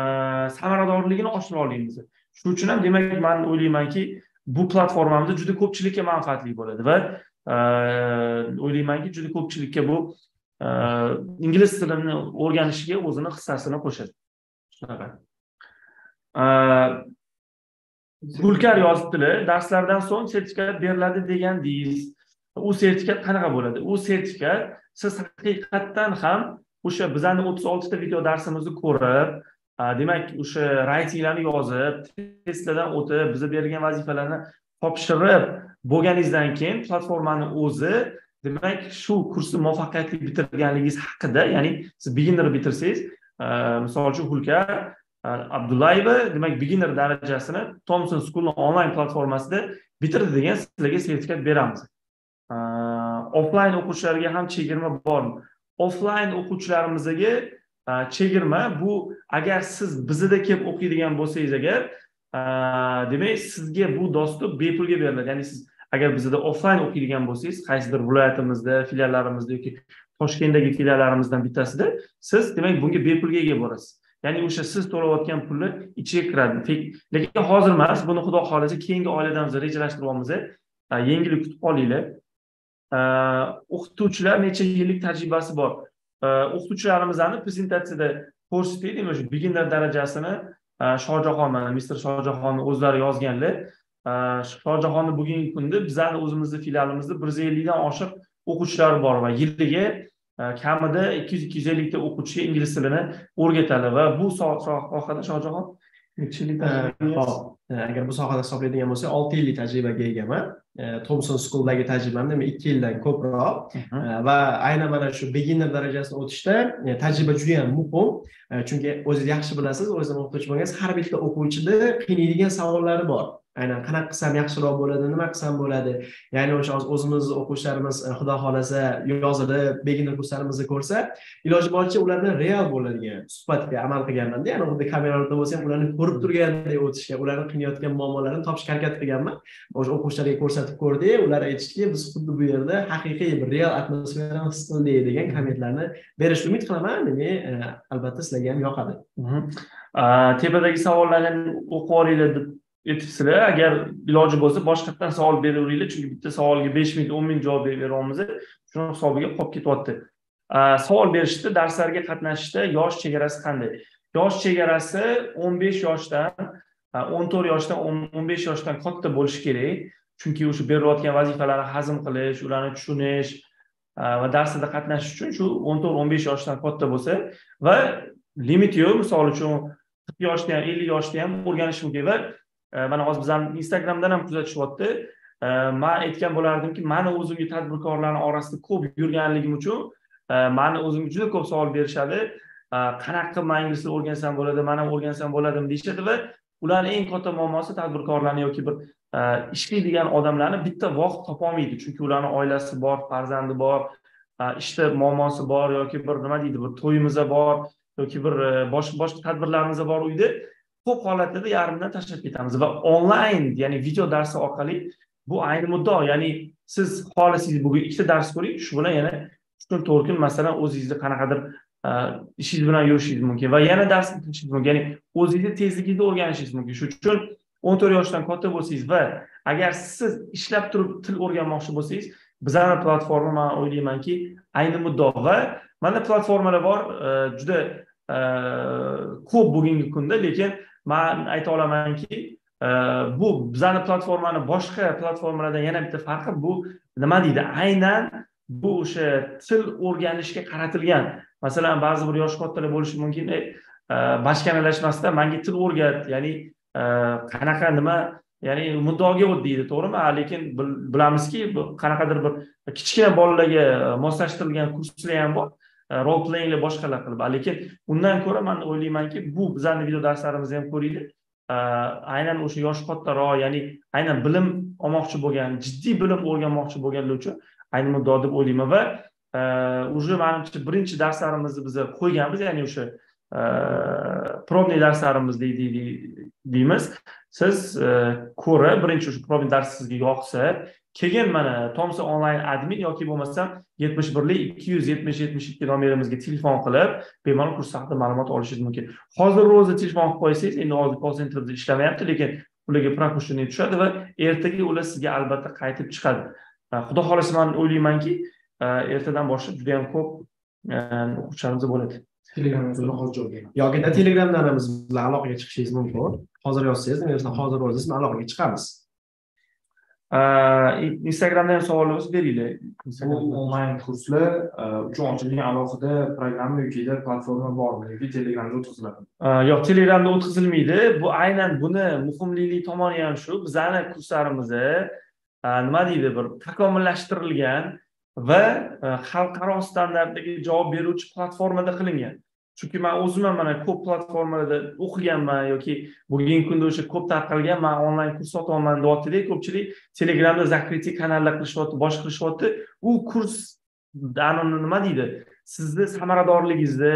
samaradorligini oshira olamiz shuning uchun ham demak man o'ylaymanki bu platformamiz juda ko'pchilikka manfaatli bo'ladi va e, o'ylaymanki juda ko'pchilikka bu ingliz tilini o'rganishiga o'zini hissasini qo'shadi. Shunaqa. Hulkar yozibdilar darslardan so'ng sertifikat beriladi degandingiz u sertifikat qanaqa bo'ladi? U sertifikat siz haqiqatdan ham o'sha bizani o'ttiz oltita video darsimizni ko'rib demak o'sha raytinglarni yozib testlardan o'tib biza berilgan vazifalarni topshirib bo'lganingizdan keyin platformani o'zi demak shu kursni muvaffaqiyatli bitirganligingiz haqida ya'ni siz beginner bitirsangiz misol uchun hulka abdullayeva demak beginner darajasini thomson school onlayn platformasida bitirdi degan sizlarga sertifikat beramiz. Offlayn o'quvchilarga ham chegirma bor. Offlayn o'quvchilarimizga e, chegirma bu agar siz bizada kelib o'qiydigan bo'lsangiz agar e, demak sizga bu dastur bepulga beriladi. Ya'ni siz agar bizada offlayn o'qiydigan bo'lsangiz qaysidir viloyatimizda filiallarimizda yoki toshkentdagi filiallarimizdan bittasida siz demak bunga bepulga ega bo'lasiz. Ya'ni o'sha siz to'layotgan pulni ichiga kiradi. Lekin hozir emas buni xudo xohlasa keyingi oylardan biz rejalashtiryapmiz yengillik kutib qolinglar o'qituvchilar necha yillik tajribasi bor? O'qituvchilarimizni prezentatsiyada ko'rsatdik o'sha beginner darajasini? Shohjahon mana mister shohjahonni o'zlari yozganlar. Shohjahonni bugungi kunda bizani o'zimizni filialimizda bir yuz ellikdan oshiq o'quvchilar bor va yiliga kamida ikki yuz ikki yuz ellikta o'quvchiga ingliz tilini o'rgatadi va bu sohada shohjahon necha yillik hop. Agar bu sohada hisoblaydigan bo'lsak olti yillik tajribaga egaman thomson schooldagi tajribam demak ikki yildan ko'proq va aynan mana shu beginner darajasini o'tishda tajriba juda yam muhim chunki o'zingiz yaxshi bilasiz o'zizdan o'qituvchi bo'lgansiz har bitta o'quvchini qiynaydigan savollari bor aynan qanaqa qilsam yaxshiroq bo'ladi nima qilsam bo'ladi? Ya'ni o'sha o'zimizni o'quvchilarimiz e, xudo xohlasa yozilib beginner kurslarimizni ko'rsa iloji boricha ularni real bo'ladigan suhbatga amal qilganmanda ya'ni xuddi kameralarda bo'lsa ham ularni ko'rib turganday o'tishga ularni qiynayotgan muammolarini topishga harakat qilganman. O'sha o'quvchilarga ko'rsatib ko'rdik ular aytishdiki biz xuddi bu yerda haqiqiy bir real atmosferani his qildik degan kommentlarni berishni umid qilaman demak e, albatta sizlarga ham yoqadi. Tepadagi savollarni o'qib olinglar deb aytibsizlar agar iloji bo'lsa boshqatdan savol beraveringlar. Chunki bitta savolga besh ming o'n ming javob beryapmiz shuni hisobiga qolib ketyapti. Savol berishdi darslarga qatnashishda yosh chegarasi qanday? Yosh chegarasi o'n besh yoshdan o'n to'rt yoshdan o'n besh yoshdan katta bo'lishi kerak. Chunki o'sha berilayotgan vazifalarni hazm qilish ularni tushunish va darslarda qatnashish uchun shu o'n to'rt o'n besh yoshdan katta bo'lsa va limit yo'q. Misol uchun qirq yoshda ham ellik yoshda ham o'rganish mumkin va mana hozir bizani instagramdan ham kuzatishyapti man aytgan bo'lardimki mani o'zimga tadbirkorlarni orasida ko'p yurganligim uchun e, mani o'zimga juda ko'p savol berishadi. Qanaqa qilib man ingliz tilini o'rgansam bo'ladi man ham o'rgansam bo'ladimi deyishadi va ularni eng katta muammosi tadbirkorlarni yoki bir e, ishlaydigan odamlarni bitta vaqt topolmaydi. Chunki ularni oilasi bor farzandi bor e, ishda muammosi bor yoki bir nima deydi bir to'yimiz bor yoki bir boshqa boshqa tadbirlarimiz bor uyda. Ko'p holatlarda yarimdan tashlab ketamiz va onlayn ya'ni video darsi orqali bu ayni muddao ya'ni siz xohlasangiz bugun ikkita dars ko'ring shu bilan yana uch kun to'rt kun masalan o'zingizni qanaqadir e, ishingiz bilan yurishingiz mumkin va yana dars qilishingiz mumkin ya'ni o'zingizni tezligingizda o'rganishingiz mumkin. Shuning uchun o'n to'rt yoshdan katta bo'lsangiz va agar siz ishlab turib til o'rganmoqchi bo'lsangiz bizani platforma man o'ylaymanki ayni muddao va mana platformalar bor e, juda e, ko'p bugungi kunda lekin man ayta olamanki e, bu bizani platformani boshqa platformalardan yana bitta farqi bu nima deydi? Aynan bu o'sha til o'rganishga qaratilgan. Masalan ba'zi bir yosh kattalar bo'lishi mumkin. E, e, Bashkanalashmasdan manga til o'rgat ya'ni qanaqa nima ya'ni muddaoga o't deydi to'g'rimi? Lekin bilamizki qanaqadir bir kichkina bolalarga moslashtirilgan kurslar ham bor. E, rol playinglar boshqalar qilib. Lekin undan ko'ra man o'ylaymanki bu bizani video darslarimizni ham ko'ringlar e, aynan o'sha yoshi kattaroq ya'ni aynan bilim olmoqchi bo'lgan jiddiy bilim o'rganmoqchi bo'lganlar uchun ayni muddao deb o'ylayman. Va e, уже manimcha birinchi darslarimizni biz qo'yganmiz ya'ni o'sha probniy darslarimiz deymiz. Siz ko'rib birinchi o'sha probniy dars sizga yoqsa keyin mana tomsa onlayn admin yoki bo'lmasam yetmish birlik ikki yuz yetmish yetmish ikki nomerimizga telefon qilib bemalol kurs haqida ma'lumot olishingiz mumkin. Hozir o'zi telefon qilib qo'ysangiz endi hozir call center ishlamayapti lekin ularga пропущенный tushadi va ertaga ular sizga albatta qaytib chiqadi. Xudo xohlasa man o'ylaymanki ertadan boshlab juda yam ko'p o'quvchilarimiz bo'ladi. Telegramimizni hozir joylayman yoki telegramdan biz bilan aloqaga chiqishingiz mumkin. Hozir yozsangiz men hozir o'zi sizni aloqaga chiqamiz. Instagramda ham savol bo'lsa beringlar. Bu onlayn kurslar uchun ochilgan alohida programma yoki platforma bormi yoki telegramda o'tkaziladi? Yo'q telegramda o'tkazilmaydi. Bu aynan buni muhimligi tomoni ham shu. Bizani kurslarimizni nima deydi bir takomillashtirilgan va xalqaro standartlarga javob beruvchi platformada qilingan chunki man o'zim ham mana ko'p platformalarda o'qiganman yoki bugungi kunda o'sha ko'p tarqalgan man onlayn kurs sotyapman deyaptida ko'pchilik telegramda закрытый kanallar qilishyapti boshqa qilishyapti. U kurs nima deydi? Sizni samaradorligingizni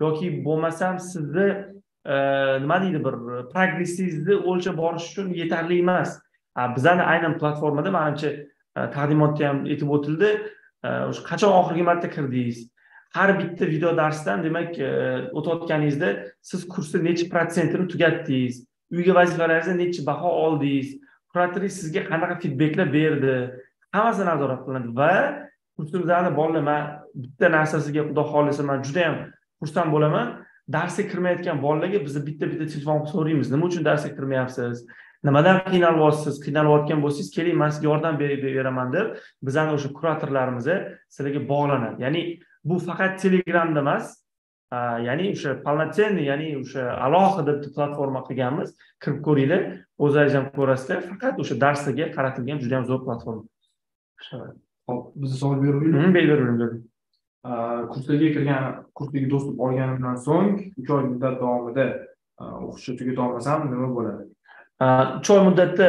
yoki bo'lmasam sizni e, nima deydi bir progressingizni o'lchab borish uchun yetarli emas. Bizani aynan platformada manimcha e, taqdimotda ham aytib o'tildi e, o'sha qachon oxirgi marta kirdingiz? Har bitta video darsdan demak e, o'tayotganingizda siz kursni necha protsentini tugatdingiz? Uyga vazifalaringizda necha baho oldingiz? Kuratoriy sizga qanaqa feedbacklar berdi? Hammasi nazorat qilinadi va kursimizdagi bolalar man bitta narsasiga xudo xohlasa man judayam xursand bo'laman. Darsga kirmayotgan bolalarga biz bitta bitta telefon qilib so'raymiz. Nima uchun darsga kirmayapsiz? Nimadan qiynalyapsiz qiynalayotgan bo'lsangiz keling man sizga yordam beraman deb bizani o'sha kuratorlarimiz sizlarga bog'lanadi. Ya'ni bu faqat telegramda emas. Ya'ni o'sha полноценный ya'ni o'sha alohida bitta platforma qilganmiz. Kirib ko'ringlar. O'zlaringiz ham ko'rasizlar. Faqat o'sha darslarga qaratilgan juda yam zo'r platforma. Hop bizni savol beravering beravering kurslarga kirgan kurslarga dostуп olganimdan so'ng uch oy muddat davomida o'qishni tugatolmasam nima bo'ladi uch oy muddatda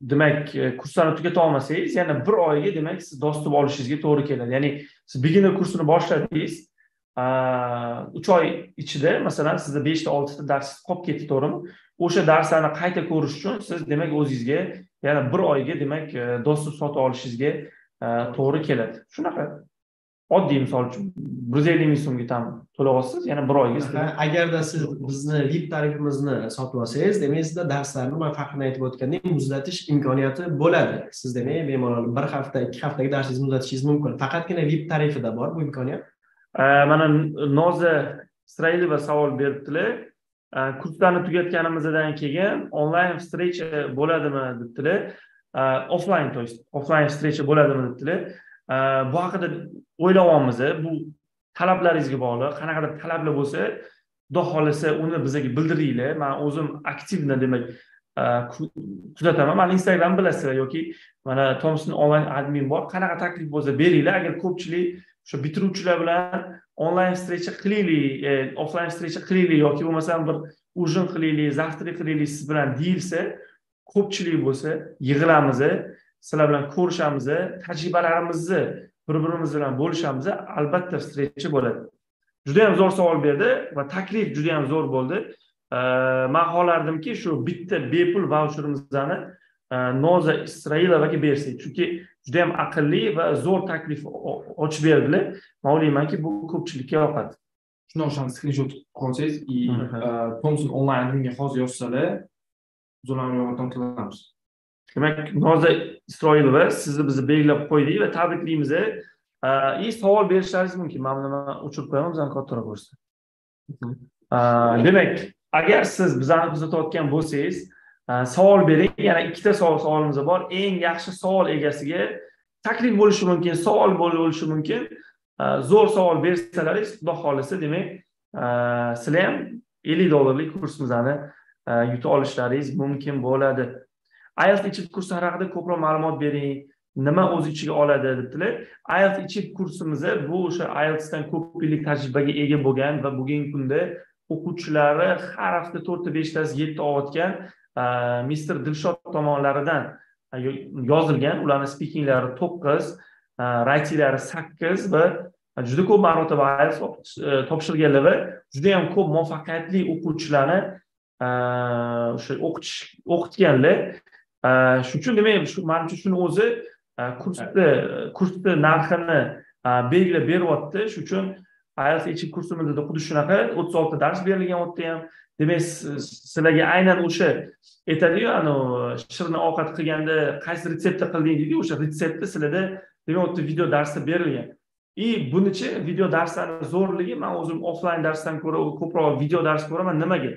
demak e, kurslarni tugata olmasangiz yana bir oyga demak siz dostib olishingizga to'g'ri keladi. Ya'ni siz beginner kursini boshladingiz uch oy ichida masalan sizda beshta oltita darsingiz qolib ketdi to'g'rimi? O'sha darslarni qayta ko'rish uchun siz demak o'zingizga yana bir oyga demak e, dostib sotib olishingizga e, to'g'ri keladi. Shunaqa. Oddiy misol uchun bir yuz ellik ming so'mga там to'lab olsangiz yana bir oyga agarda siz bizni vip tarifimizni sotib olsangiz demak sizda darslarni man faxrini aytib o'tgandek muzlatish imkoniyati bo'ladi. Siz demak bemalol bir hafta ikki haftagi darsingizni muzlatishingiz mumkin. Faqatgina vip tarifida bor bu imkoniyat? Mana noza isroilova savol beribdilar kurslarni tugatganimizdan keyin onlayn встреча bo'ladimi debdilar offline то есть offline встреча bo'ladimi debdilar bu haqida o'ylayapmiz bu talablaringizga bog'liq. Qanaqadir talablar bo'lsa xudo xohlasa uni bizga bildiringlar. Man o'zim aktivno demak e, kuzataman. Mani instagramni bilasizlar yoki mana tomson onlayn admin bor. Qanaqa taklif bo'lsa beringlar. Agar ko'pchilik o'sha bitiruvchilar bilan onlayn встреча qilaylik e, offlayn встреча qilaylik yoki bo'lmasam bir ужин qilaylik завтрак qilaylik siz bilan deyilsa ko'pchilik bo'lsa yig'ilamiz sizlar bilan ko'rishamiz tajribalarimizni bir birimiz bilan bo'lishamiz albatta встреча bo'ladi. Juda yam zo'r savol berdi va taklif juda yam zo'r bo'ldi. Man xohlardimki shu bitta bepul vaucherimizni noza isroilovaga bersak chunki juda yam aqlli va zo'r taklif ochib berdilar. Man o'ylaymanki bu ko'pchilikka yoqadi. O'shani skrinshot qolsangiz и tomson onlayn menga hozir yozsalar zo'rlarni yordam qilamiz demak noza isroilova sizni biz belgilab qo'ydik va tabriklaymiz и savol berishlaringiz mumkin mana buni o'chirib qo'yaman bizani kattaroq ko'rsa demak agar siz bizani kuzatayotgan bo'lsangiz savol bering yana ikkita savol savolimiz bor eng yaxshi savol egasiga taklif bo'lishi mumkin savol bo'lishi mumkin. Zo'r savol bersalaringiz xudo xohlasa demak sizlar ham ellik dollarlik kursimizni yuta olishlaringiz mumkin bo'ladi ielts ichib kurslari haqida ko'proq ma'lumot bering. Nima o'z ichiga oladi debdilar. Ielts ichib kursimiz bu o'sha ieltsdan ko'p yillik tajribaga ega bo'lgan va bugungi kunda o'quvchilari har hafta to'rtta beshtasi yetti olayotgan e, mister dilshod tomonlaridan e, yozilgan. Ularni spikinglari to'qqiz e, raytinglari sakkiz va juda ko'p marotaba ielts topshirganlar va judayam ko'p muvaffaqiyatli o'quvchilarni o'sha o'qitish o'qitganlar. Shuning uchun demak shu manimcha shuni o'zi kursni kursni narxini belgilab beryapti. Shuning uchun ielts ichib kursimizda xuddi shunaqa o'ttiz olti dars berilgan u yerda ham. Demak sizlarga aynan o'sha aytadiyu anavi shirin ovqat qilganda qaysi retseptda qilding deydiyu o'sha retseptni sizlarda demak u yerda video darsda berilgan. И bunichi video darslarni zo'rligi man o'zim offlayn darsdan ko'ra ko'proq video dars ko'raman nimaga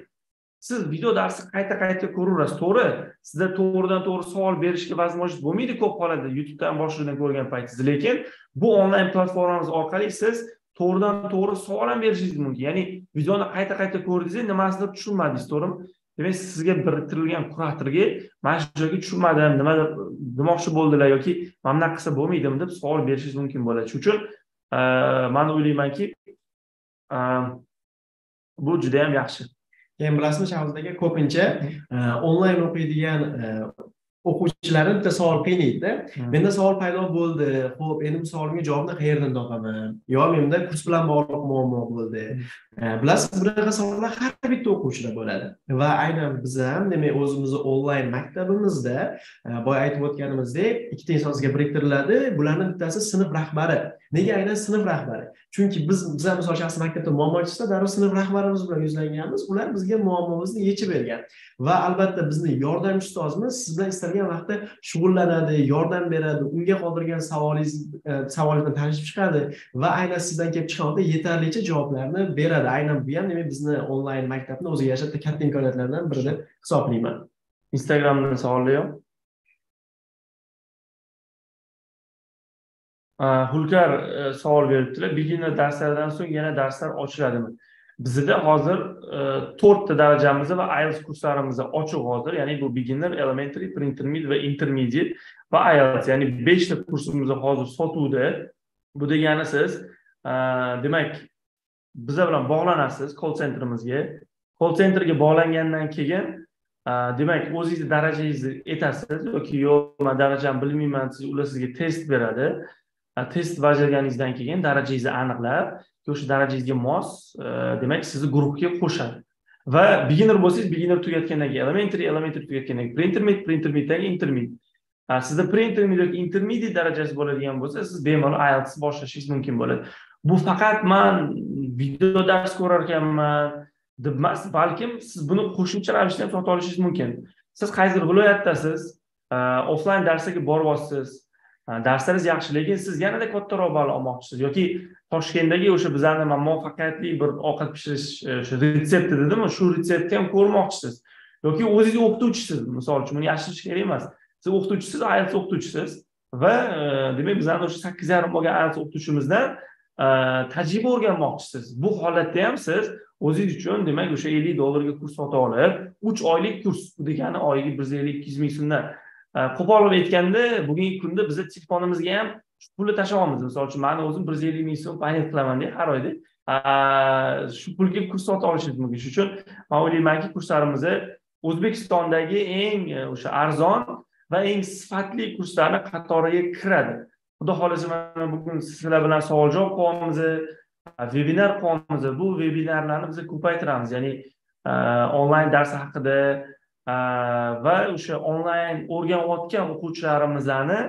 siz video darsni qayta qayta ko'raverasiz to'g'ri? Sizda to'g'ridan to'g'ri savol berishga возможность bo'lmaydi ko'p holatda youtubedan boshidan ko'rgan paytingiz lekin bu onlayn platformamiz orqali siz to'g'ridan to'g'ri savol ham berishingiz mumkin. Ya'ni videoni qayta qayta ko'rdingiz nimasidir tushunmadingiz to'g'rimi? Demak sizga biriktirilgan kuratorga mana shu joyga tushunmadim nimadir demoqchi bo'ldilar yoki mana bunaqa qilsa bo'lmaydimi deb savol berishingiz mumkin bo'ladi. Shuning uchun man o'ylaymanki bu juda yam yaxshi. Keyin bilasizmi shahzod aka ko'pincha onlayn o'qiydigan o'quvchilarni bitta savol qiynaydida. Menda savol paydo bo'ldi. Ho'p endi bu savolimga javobni qayerdan topaman? Yo menda kurs bilan bog'liq muammo bo'ldi Э, bilasiz bunaqa sonlar har bitta o'quvchida bo'ladi. Va aynan biz ham demak o'zimizni onlayn maktabimizda e, boya aytib o'tganimizdek ikkita inson sizga biriktiriladi. Bularni bittasi sinf rahbari. Nega aynan sinf rahbari? Chunki biz biz ham misol shaxsiy maktabda muammo chiqsa darrov sinf rahbarimiz bilan yuzlanganmiz. Ular bizga muammomizni yechib bergan. Va albatta bizni yordamchi ustozimiz siz bilan istalgan vaqtda shug'ullanadi yordam beradi unga qoldirgan savolingiz e, tanishib chiqadi. Va aynan sizdan kelib chiqqan yetarlicha javoblarni beradi. Aynan bu ham demak bizni onlayn maktabni o'ziga yarasha katta imkoniyatlardan biri deb hisoblayman. Instagramdan savollar yo'q hulkar e, savol beribdilar. Beginner darslaridan so'ng yana darslar ochiladimi? Bizda hozir e, to'rtta darajamiz va ielts kurslarimiz ochiq hozir ya'ni bu beginner elementary pre intermediate va intermediate va ielts ya'ni beshta kursimiz hozir sotuvda. Bu degani siz e, demak biza bilan bog'lanasiz call centrimizga call centerga bog'langandan keyin demak o'zingizni darajangizni aytasiz yoki yo'q man darajamni bilmayman siz ular sizga test beradi. Test bajarganingizdan keyin darajangizni aniqlab o'sha darajangizga mos e, demak sizni guruhga qo'shadi. Va beginner bo'lsangiz beginner tugatgandan keyin elementary elementary tugatgandan keyin pre intermediate. Pre intermediate sizda pre yoki intermediate darajasi bo'ladigan bo'lsa siz bemalol ielts boshlashingiz mumkin bo'ladi. Bu faqat man video dars ko'rar ekanman deb emas balkim siz buni qo'shimcha ravishda ham sotib olishingiz mumkin. Siz qaysidir viloyatdasiz e, offlayn darslarga boryapsiz e, darslaringiz yaxshi lekin siz yanada kattaroq ball olmoqchisiz yoki toshkentdagi o'sha bizani muvaffaqiyatli bir ovqat pishirish e, o'sha retsepti dedimi shu retseptni ham ko'rmoqchisiz yoki o'zingiz o'qituvchisiz misol uchun buni yashirish kerak emas. Siz o'qituvchisiz ielts o'qituvchisiz va demak bizani o'sha sakkiz yarim bo'lgan ielts o'qituvchimizdan tajriba o'rganmoqchisiz. Bu holatda ham siz o'zingiz uchun demak o'sha ellik dollarga kurs sotib olib uch oylik kurs bu degani oyiga bir yuz ellik ikki yuz ming so'mdan e, qo'pol qilib aytganda bugungi kunda bizni telefonimizga ham shu pulni tashlayapmiz misol uchun mani o'zim bir yuz ellik ming so'm paynet qilamanda har oyda e, shu pulga kurs sotib olishingiz mumkin. Shuning uchun man o'ylaymanki kurslarimizni o'zbekistondagi eng e, o'sha arzon va eng sifatli kurslarni qatoriga kiradi. Xudo xohlasa mana bugun sizlar bilan savol javob qilyapmiz vebinar e, qilyapmiz bu vebinarlarni biz ko'paytiramiz. Ya'ni e, onlayn dars haqida e, va o'sha onlayn o'rganayotgan o'quvchilarimizni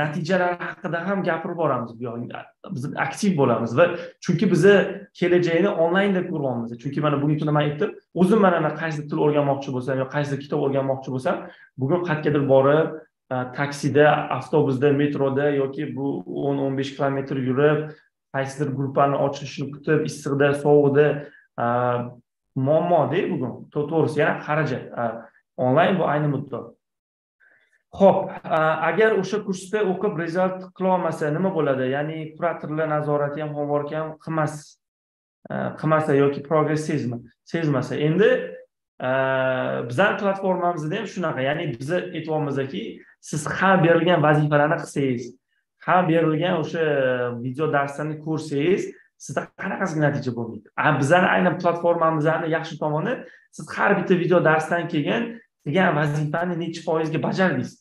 natijalari haqida ham gapirib boramiz. Bu biz aktiv bo'lamiz va chunki bizni kelajakni deb ko'ryapmiz. Chunki mana bugungi kunda man aytdim o'zim mana qaysidir til o'rganmoqchi bo'lsam yo qaysidir kitob o'rganmoqchi bo'lsam bugun qayergadir borib taksida avtobusda metroda yoki bu o'n o'n besh kilometr yurib qaysidir gruppani ochilishini kutib issiqda sovuqda e, muammoda bugun. To'g'risi yana xarajat e, onlayn bu ayni muddao. Ho'p e, agar o'sha kursda o'qib rezalt qilolmasa nima bo'ladi? Ya'ni kuratorlar nazorati ham homework ham qilmas qilmasa yoki progress sezma sezmasa. Endi bizani platformamizda ham shunaqa. Ya'ni biz aytyapmizki siz ham berilgan vazifalarni qilsangiz ham berilgan o'sha e, video darslarni ko'rsangiz sizda qanaqasiga natija bo'lmaydi? Bizani aynan platformamizni yaxshi tomoni siz har bitta video darsdan keyin qilgan vazifani necha foizga bajardingiz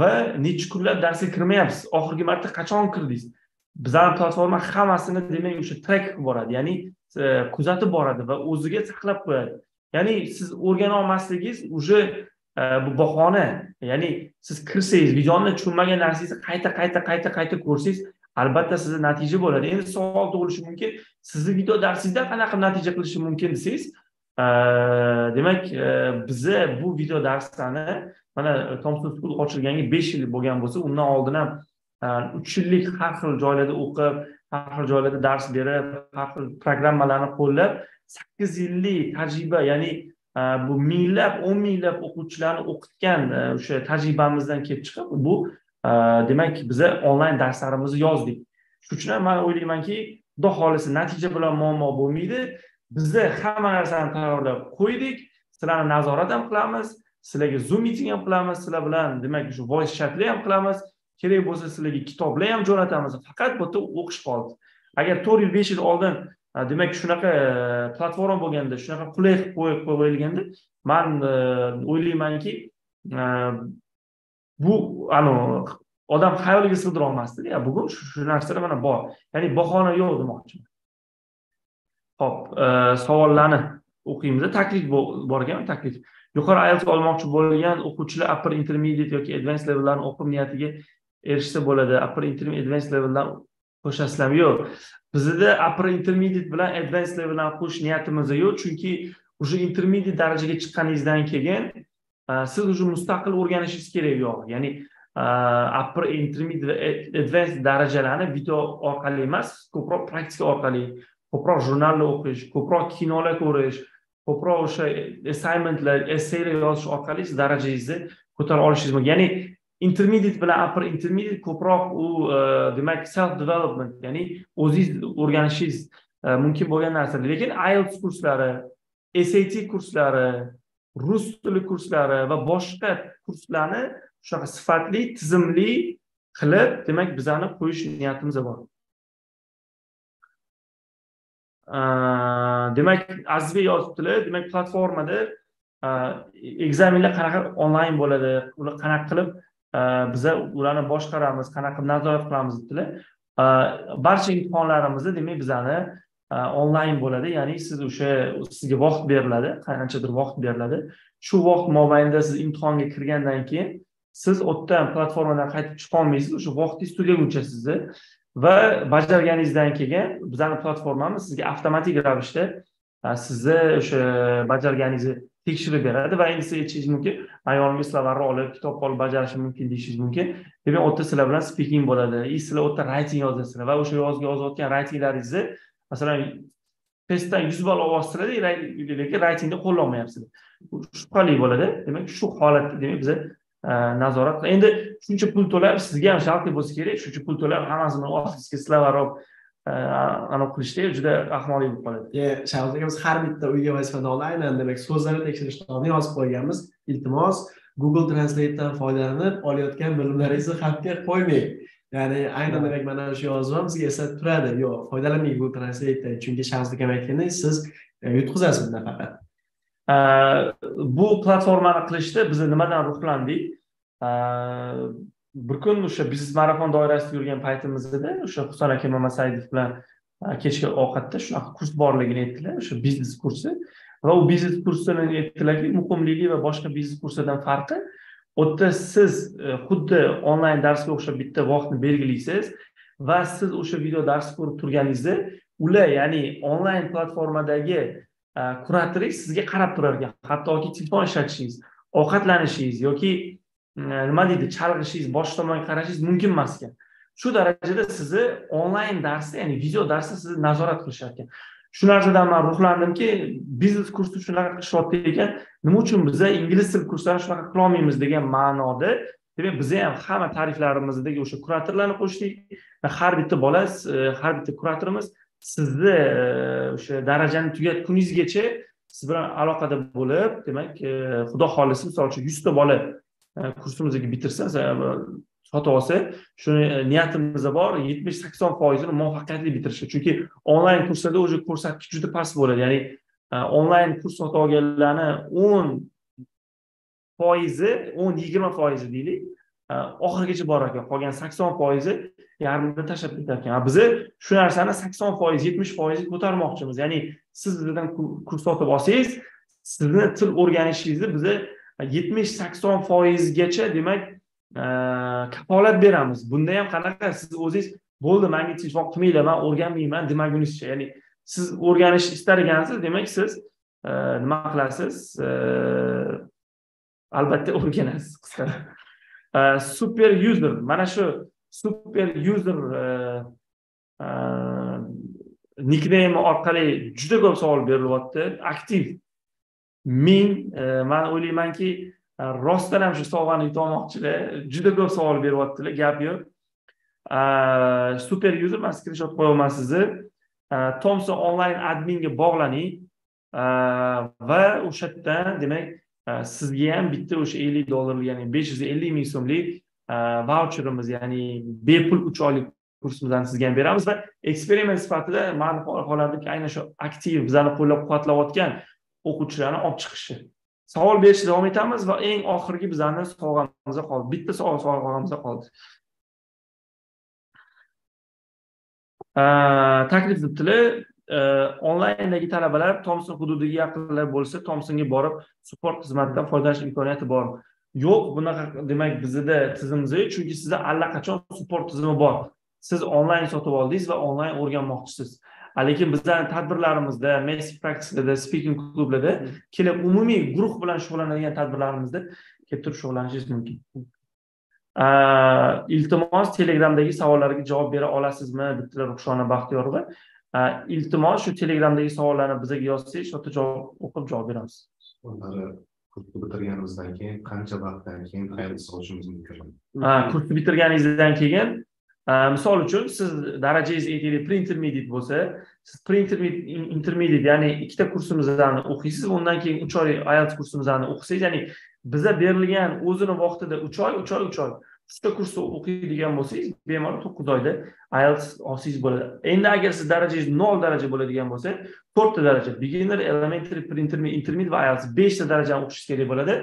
va necha kunlab darsga kirmayapsiz oxirgi marta qachon kirdingiz bizani platforma hammasini demak o'sha trek qilib boradi ya'ni e, kuzatib boradi va o'ziga saqlab qo'yadi. Ya'ni siz o'rgana olmasligingiz уже bu bahona ya'ni siz kirsangiz videoni tushunmagan narsangizni qayta qayta qayta qayta ko'rsangiz albatta sizda natija bo'ladi. Endi savol tug'ilishi mumkin sizni video darsingizda qanaqa natija qilishi mumkin desangiz demak biza bu video darslarni mana e, tomson school ochilganiga besh yil bo'lgan bo'lsa undan oldin ham e, uch yillik har xil joylarda o'qib har xil joylarda dars berib har xil programmalarni qo'llab sakkiz yillik tajriba ya'ni bu minglab o'n minglab o'quvchilarni o'qitgan e, o'sha tajribamizdan kelib chiqib bu e, demak biza onlayn darslarimizni yozdik. Shuning uchun ham man o'ylaymanki xudo xohlasa natija bilan muammo bo'lmaydi. Biza hamma narsani tayyorlab qo'ydik. Sizlarni nazorat ham qilamiz sizlarga zoom miting ham qilamiz sizlar bilan demak shu voice chatlar ham qilamiz. Kerak bo'lsa sizlarga kitoblar ham jo'natamiz. Faqat bu yerda o'qish qoldi. Agar to'rt yil besh yil oldin demak shunaqa e, platforma bo'lganda shunaqa qulay qilib qo'yib qo'yilganda man e, o'ylaymanki e, bu anavi odam xayoliga sig'dira olmasdida bugun shu narsalar mana bor. Ya'ni bahona yo'q demoqchiman. Ho'p savollarni o'qiymiz taklif bor ekan taklif. Yuqori ielts olmoqchi bo'lgan o'quvchilar upper intermediate yoki advanced levellarni o'qib niyatiga erishsa bo'ladi. Upper intermediate advanced leveldan qo'shasizlarmi? Yo'q. Bizda upper intermediate bilan advanced leveldan qo'shish niyatimiz yo'q. Chunki уже intermediate darajaga chiqqaningizdan keyin e, siz уже mustaqil o'rganishingiz kerak yo'q. Ya'ni e, upper intermediate va advanced darajalarni video orqali emas ko'proq praktika orqali ko'proq jurnallar o'qish ko'proq kinolar ko'rish ko'proq o'sha assignmentlar essaylar yozish orqali siz darajangizni ko'tara olishingiz mumkin. Ya'ni intermediate bilan upper intermediate ko'proq u e, demak self development ya'ni o'zingiz o'rganishingiz e, mumkin bo'lgan narsalar. Lekin ielts kurslari sat kurslari rus tili kurslari va boshqa kurslarni shunaqa sifatli tizimli qilib demak bizani qo'yish niyatimiz bor. E, demak azizbek yozibdilar demak platformada egzaminlar qanaqa onlayn bo'ladi uni qanaqa qilib Э, biza ularni boshqaramiz qanaqa qilib nazorat qilamiz dedilar. Э, barcha imtihonlarimizni demak bizani э, onlayn bo'ladi. Ya'ni siz o'sha sizga vaqt beriladi qanchadir vaqt beriladi. Shu vaqt mobaynida siz imtihonga kirgandan keyin siz u yerdan platformadan qaytib chiqolmaysiz. O'sha vaqtingiz tugaguncha sizni va bajarganingizdan keyin bizani platformamiz sizga avtomatik ravishda e, sizni o'sha bajarganingizni tekshirib beradi va endi siz aytishingiz mumkin man yonimga olib kitob olib bajarishim mumkin deyishingiz mumkin. Demak u yerda sizlar bilan speaking bo'ladi. И sizlar u yerda writing yozasizlar va o'sha yozgan yozayotgan writinglaringizni masalan testdan yuz ball olyapsizlarda lekin raytingda qo'llanmayapsizlar shubhali bo'ladi. Demak shu holatda demak biza e, nazorat endi shuncha pul to'lab sizga ham shartli bo'lsa kerak. Shuncha pul to'lab hammasini ofisga sizlar olib anavi qilishda juda ahmoqlik bo'lib qoladi. Biz har bitta uyga vazifadorlar aynan demak so'zlarni tekshirishlarni yozib qo'yganmiz. Iltimos google translatedan foydalanib olayotgan bilimlaringizni xatga qo'ymang. Ya'ni aynan demak mana shu yozuv bizga eslatib turadi. Yo'q foydalanmang google translatedan chunki akam aytgandek siz e, yutqizasiz bundan faqat. Bu platformani qilishda biz nimadan ruhlandik bir kun o'sha biznes marafon doirasida yurgan paytimizda o'sha husan aka mamasaidov bilan e, kechki ovqatda shunaqa kurs borligini aytdilar o'sha biznes kursi. Va u biznes kursini aytdilarki muqimligi va boshqa biznes kursidan farqi u yerda siz e, xuddi onlayn darsga o'xshab bitta vaqtni belgilaysiz va siz o'sha video darsni ko'rib turganingizda ular ya'ni onlayn platformadagi e, kuratorlik sizga qarab turar ekan hattoki telefon ishlatishingiz ovqatlanishingiz yoki Э, nima deydi? Chalg'ishingiz boshqa tomonga qarashingiz mumkin emas ekan shu darajada sizni onlayn darsda ya'ni video darsda sizni nazorat qilishar ekan shu narsadan man ruhlandimki biznes kursni shunaqa qilishyapti ekan. Nima uchun biza ingliz tili kurslarini shunaqa qilolmaymiz degan ma'noda demak biza ham hamma tariflarimizdagi o'sha kuratorlarni qo'shdik har bitta bola e, har bitta kuratorimiz sizni e, o'sha darajani tugatguningizgacha siz bilan aloqada bo'lib demak e, xudo xohlasa misol uchun yuzta bola kursimizni bitirsa e, sotib olsa shuni e, niyatimizda bor yetmish sakson foizini muvaffaqiyatli bitirishi chunki onlayn kurslarda уже ko'rsatkich juda past bo'ladi. Ya'ni e, onlayn kurs sotib olganlarni o'n foizi o'n yigirma foizi deylik oxirigacha borar ekan qolgan sakson foizi yarmini tashlab ketar ekan biza shu narsani sakson foiz yetmish foizga ko'tarmoqchimiz. Ya'ni siz bizdan kurs sotib olsangiz sizni til o'rganishingizni biza yetmish sakson foizgacha demak e, kafolat beramiz. Bunda ham qanaqa? Siz o'zingiz bo'ldi manga telefon qilmanglar man o'rganmayman demagunizcha. Ya'ni siz o'rganish istar ekansiz demak siz e, nima qilasiz? E, albatta o'rganasiz qisqa. Super user. Mana shu super user nikneymi orqali juda ko'p savol berilyapti. Aktiv. Ming e, man o'ylaymanki e, rostdan ham shu sovg'ani yutolmoqchilar juda ko'p savol beryaptilar gap yo'q. E, super user man skrinshot qo'yaman sizni tomson onlayn adminga bog'laning. Va o'sha yerdan demak sizga ham bitta o'sha ellik dollarlik ya'ni besh yuz ellik ming so'mlik vaucherimiz ya'ni bepul uch oylik kursimizni sizga ham beramiz va eksperiment sifatida mani holatdagi aynan shu aktiv bizani qo'llab quvvatlayotgan o'quvchilarni olib chiqishi. Savol berishda davom etamiz va eng oxirgi bizani sovg'amizda qoldi. Bitta savol sovg'amizda qoldi. Taklif debdilar. Onlayndagi talabalar tomson hududiga yaqinlar bo'lsa tomsonga borib support xizmatidan foydalanish imkoniyati bormi yo'q bunaqa demak bizada tizimimiz yo'q chunki sizda allaqachon support tizimi bor. Siz onlayn sotib oldingiz va onlayn o'rganmoqchisiz. Lekin bizani tadbirlarimizda massive practicelarda speaking klublarda kelib umumiy guruh bilan shug'ullanadigan tadbirlarimizda kelib turib shug'ullanishingiz mumkin. Iltimos telegramdagi savollarga javob bera olasizmi? Debdilar ruxshona baxtiyorova. Iltimos shu telegramdagi savollarni bizga yozsangiz shu yerda javob o'qib javob beramiz. Kursni bitirganimizdan keyin qancha vaqtdan keyin qayerda sotishimiz mumkin? Kursni bitirganingizdan keyin misol uchun siz darajangiz aytaylik pre intermediate bo'lsa siz pre intermediate ya'ni ikkita kursimizni o'qiysiz undan keyin uch oy ielts kursimizni o'qisangiz ya'ni biza berilgan o'zini vaqtida uch oy uch oy uch oy uchta kursni o'qiydigan bo'lsangiz bemalol to'qqiz oyda ielts olsangiz bo'ladi. Endi agar siz darajangiz nol daraja bo'ladigan bo'lsa to'rtta daraja beginner elementary intermediate va ielts beshta darajani o'qishingiz kerak bo'ladi.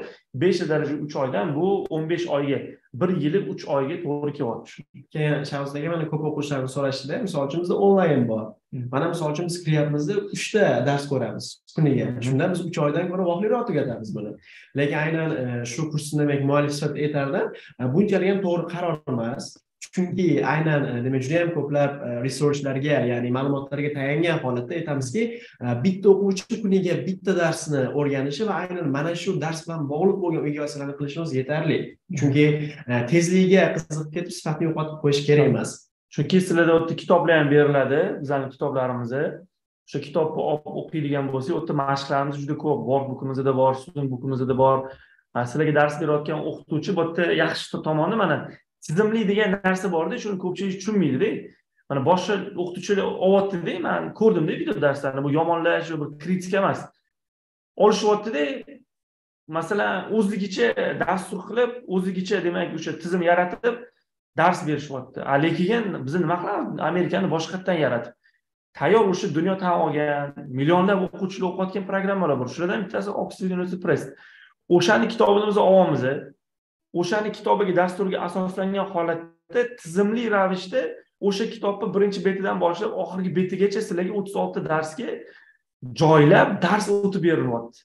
Beshta daraja uch oydan bu o'n besh oyga bir yili uch oyga to'g'ri kelyapti keyin shavuz aka mana ko'p o'quvchilarni so'rashdi misol uchun bizda onlayn bor. Mana misol uchun biz kiryapmizda uchta dars ko'ramiz kuniga. Shunda biz uch oydan ko'ra vaqtliroq tugatamiz buni. Lekin aynan e, shu kursni demak muallif sifatida aytardim e, bunchalik ham to'g'ri qaror emas chunki aynan nima demak juda yam ko'plab e, resurslarga ya'ni ma'lumotlarga tayangan holatda aytamizki e, bitta o'quvchi kuniga bitta darsni o'rganishi va aynan mana shu dars bilan bog'liq bo'lgan uyga vazifani qilishimiz yetarli. Chunki tezligiga qiziqib ketib sifatni yo'qotib qo'yish kerak emas. Chunki sizlarda u yerda kitoblar ham beriladi bizlarni kitoblarimizni. O'sha kitobni olib o'qiydigan bo'lsak u yerda mashqlarimiz juda ko'p. Workbookimizda bor student bookimizda bor. Sizlarga dars berayotgan o'qituvchi bu yerda yaxshi tomoni mana tizimli degan narsa borda shuni ko'pchilik tushunmaydida. Mana boshqa o'qituvchilar olyaptida man ko'rdimda video darslarni bu yomonlash bir kritika emas. Olishyaptida masalan o'zligicha dastur qilib o'zligicha demak o'sha tizim yaratib dars berishyapti. Lekin biz nima qilamiz amerikani boshqatdan yaratib. Tayyor o'sha dunyo tan olgan millionlab o'quvchilar o'qiyotgan programmalar bor. Shulardan bittasi oxford university press. O'shani kitobimizni olyapmiz olamiz o'shani kitobiga dasturga asoslangan holatda tizimli ravishda o'sha kitobni birinchi betidan boshlab oxirgi betigacha sizlarga o'ttiz olti darsga joylab dars o'tib berilyapti.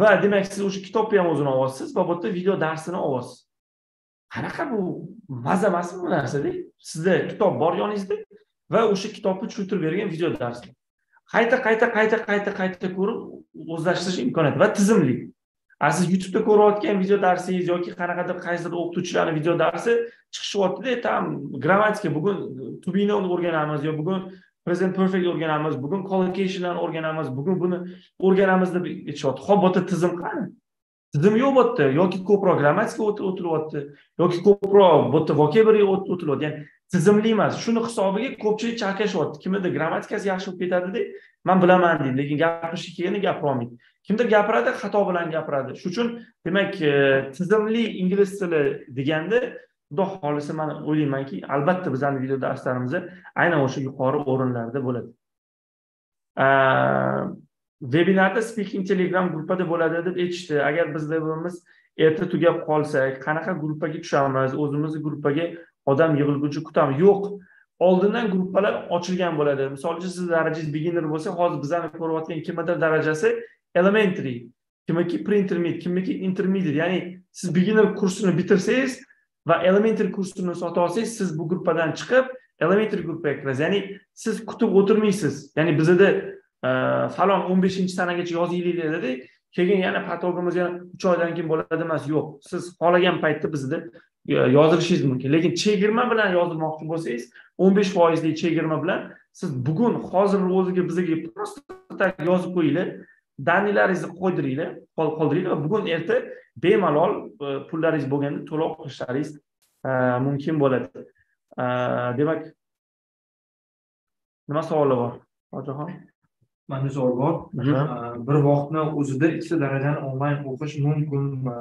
Va demak siz o'sha kitobni ham o'zini olyapsiz va bu yerda video darsini olyapsiz qanaqa bu maza emasmi bu narsada sizda kitob bor yoningizda va o'sha kitobni tushuntirib bergan video dars qayta qayta qayta qayta qayta ko'rib o'zlashtirish imkoniyati va tizimli. Siz youtubeda ko'rayotgan video darsingiz yoki qanaqadir qaysidir o'qituvchilarni video darsi chiqishyaptida там e, grammatika bugun to be o'rganamiz yo bugun present perfect o'rganamiz bugun collocationlarni o'rganamiz bugun buni o'rganamiz deb aytishyapti. Ho'p bu yerda tizim qani? Tizim yo'q bu yerda. Yoki ko'proq grammatika o'tilyapti yoki ko'proq bu yerda vocabulary o'tilyapti. Ya'ni tizimli emas. Shuni hisobiga ko'pchilik chalkashyapti kimnidir grammatikasi yaxshi bo'lib ketadida man bilaman deydi. Lekin gapirishga kelganda gapirolmaydi. Kimdir gapiradi xato bilan gapiradi. Shuning uchun demak e, tizimli ingliz tili deganda xudo xohlasa man o'ylaymanki albatta bizani video darslarimiz aynan o'sha yuqori o'rinlarda bo'ladi. Vebinarda speaking telegram gruppada bo'ladi deb aytishdi. Agar biz webimiz erta tugab qolsak qanaqa gruppaga tushamiz o'zimizni gruppaga odam yig'ilguncha kutamiz? Yo'q. Oldindan gruppalar ochilgan bo'ladi. Misol uchun siz darajangiz beginner bo'lsa hozir bizani ko'rayotgan kimnidir darajasi elementary kimniki pre intermediate kimniki intermediate. Ya'ni siz beginner kursini bitirsangiz va elementary kursini sotib olsangiz siz bu gruppadan chiqib elementary gruppaga kirasiz ya'ni siz kutib o'tirmaysiz. Ya'ni bizada e, falon o'n beshinchi sanagacha yozinglar dedida keyin yana patogimiz yana uch oydan keyin bo'ladi emas. Yo'q. Siz xohlagan paytda bizda e, yozilishingiz mumkin. Lekin chegirma bilan yozilmoqchi bo'lsangiz o'n besh foizli chegirma bilan siz bugun hozir o'ziga bizga prosta yozib qo'yinglar. Danilaringizni qo'ydiringlar qoldiringlar va bugun erta bemalol e, pullaringiz bo'lganda to'lov qilishlaringiz e, mumkin bo'ladi. E, demak nima savollar bor hojixon manda savol bor. Bir vaqtni o'zida ikkita darajani onlayn o'qish mumkinmi?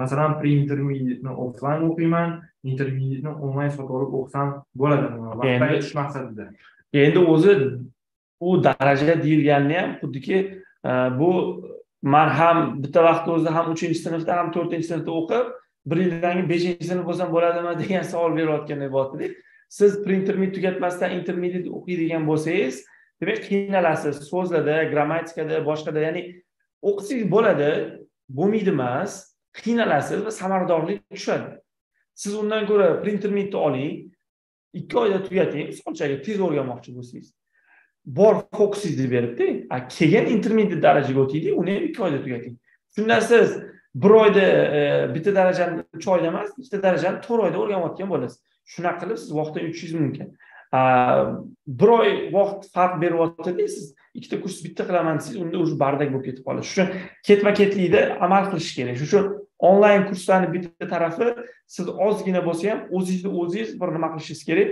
Masalan pre intermediatni offlayn o'qiyman intermediatni onlayn sotib olib o'qisam bo'ladimi? Vaqtga yetish maqsadida. endi o'zi u daraja deyilgani ham xuddiki bu man ham bitta vaqtni o'zida ham uchinchi sinfda ham to'rtinchi sinfda o'qib bir yildan keyin beshinchi sinf bo'lsam bo'ladimi degan savol berayotgandek bo'lyaptida siz printermid tugatmasdan intermediat o'qiydigan bo'lsangiz demak qiynalasiz so'zlarda grammatikada boshqada ya'ni o'qisangiz bo'ladi bo'lmaydi emas qiynalasiz va samaradorlik tushadi. Siz undan ko'ra printermidni oling ikki oyda tugating misol uchun tez o'rganmoqchi bo'lsangiz. Bor sizni beribdi. Keyin intermediate darajaga o'taylik uni ham ikki oyda tugating shundan siz bir oyda e, bitta darajani uch oyda emas ikkita darajani to'rt oyda o'rganayotgan bo'lasiz. Shunaqa qilib siz vaqtdan yutishingiz mumkin. Bir oy vaqt farq beryaptida siz ikkita kurs bitta qilaman desangiz unda уже bardak bo'lib ketib qoladi shuning uchun ketma ketlikda amal qilish kerak. Shuning uchun onlayn kurslarni bitta tarafi siz ozgina bo'lsa ham o'zingizni o'zingiz bir nima qilishingiz kerak.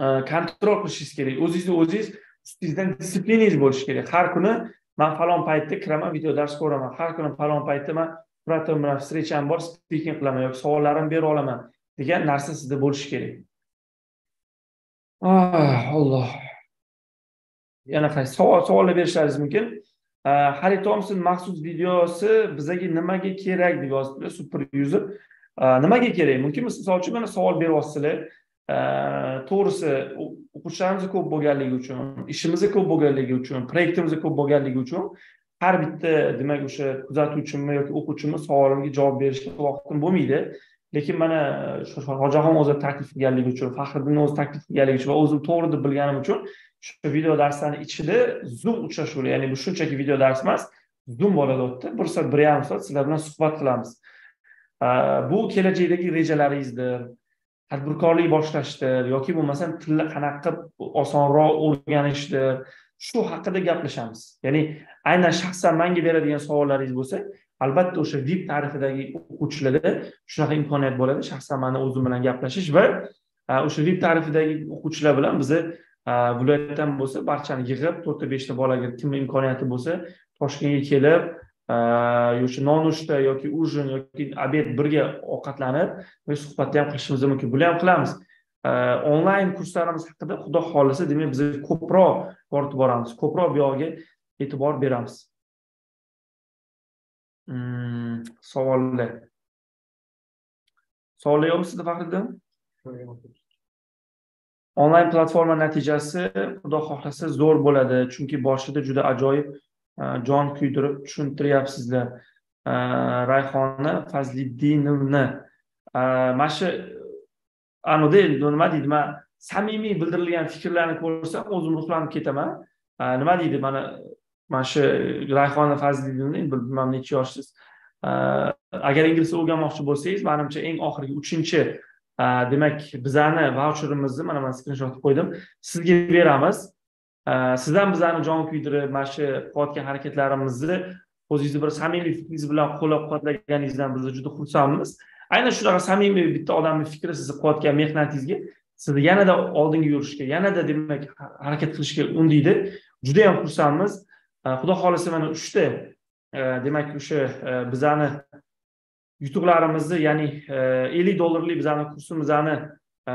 Э, kontrol qilishingiz kerak o'zingizni o'zingiz ustingizdan disiplinangiz bo'lishi kerak har kuni man falon paytda kiraman video dars ko'raman. Har kuni falon paytda man kurator bilan встречам bor spiking qilaman yoki savollarimni bera olaman degan narsa sizda bo'lishi kerak. Ah, Alloh. Yana qaysi? Savol savollar berishlaringiz mumkin. Э, Harri tomson maxsus videosi bizaga nimaga kerak deb yozibdilar super user. Э, nimaga kerak? Mumkin misol uchun mana savol beryapsizlar. To'g'risi o'quvchilarimiz ko'p bo'lganligi uchun ishimiz ko'p bo'lganligi uchun proyektimiz ko'p bo'lganligi uchun har bitta demak o'sha kuzatuvchimni yoki o'quvchimni savolimga javob berishga vaqtim bo'lmaydi. Lekin mana e, hojixon o'zi taklif qilganligi uchun faxriddin o'zi taklif qilganligi uchun va o'zim to'g'ri deb bilganim uchun shu video darslarni ichida zoom uchrashuvlar ya'ni bu shunchaki video dars emas zoom bo'ladi u bir soat bir yarim soat sizlar bilan suhbat qilamiz. Bu kelajakdagi rejalaringizdir. Tadbirkorlik boshlashdi yoki bo'lmasam tilni qanaqa qilib osonroq o'rganishdi shu haqida gaplashamiz. Ya'ni aynan shaxsan manga beradigan savollaringiz bo'lsa albatta o'sha vip tarifidagi o'quvchilarda shunaqa imkoniyat bo'ladi. Shaxsan mani o'zim bilan gaplashish va o'sha vip tarifidagi o'quvchilar bilan bizni viloyatdan bo'lsa barchani yig'ib to'rtta beshta bolaga kim imkoniyati bo'lsa toshkentga kelib yoki nonushta yoki ujin yoki obed birga ovqatlanib suhbatni ham qilishimiz mumkin buni ham qilamiz onlayn kurslarimiz haqida xudo xohlasa demak biz ko'proq boritib boramiz. Ko'proq bu yog'iga e'tibor beramiz. Hmm, savollar savollar yo'qmi sizda faxriddin onlayn platforma natijasi xudo xohlasa zo'r bo'ladi chunki boshida juda ajoyib Э, jon kuydirib tushuntiryapsizlar э, rayhona fazliddinovna э, mana shu anida nima deydi? Man samimiy bildirilgan fikrlarni ko'rsam o'zim ruhlanib ketaman. Nima deydi? Mana mana shu rayhona fazliddinovni bilmam necha yoshsiz. Agar ingliz tili o'rganmoqchi bo'lsangiz manimcha eng oxirgi uchinchi demak bizani vaucherimizni mana man skrinshot qo'ydim. Sizga beramiz. Э, sizdan bizlarni jon kuydirib mana shu qilayotgan harakatlarimizni o'zingizni bir samimiy fikringiz bilan qo'llab quvvatlaganingizdan biz juda xursandmiz. Aynan shunaqa samimiy bitta odamni fikri sizni qilayotgan mehnatingizga sizni yanada oldinga yurishga yanada demak harakat qilishga undaydi judayam xursandmiz. Э, xudo xohlasa mana uchta э, demak o'sha bizani yutuqlarimizni ya'ni e, ellik dollarlik bizani kursimizni e,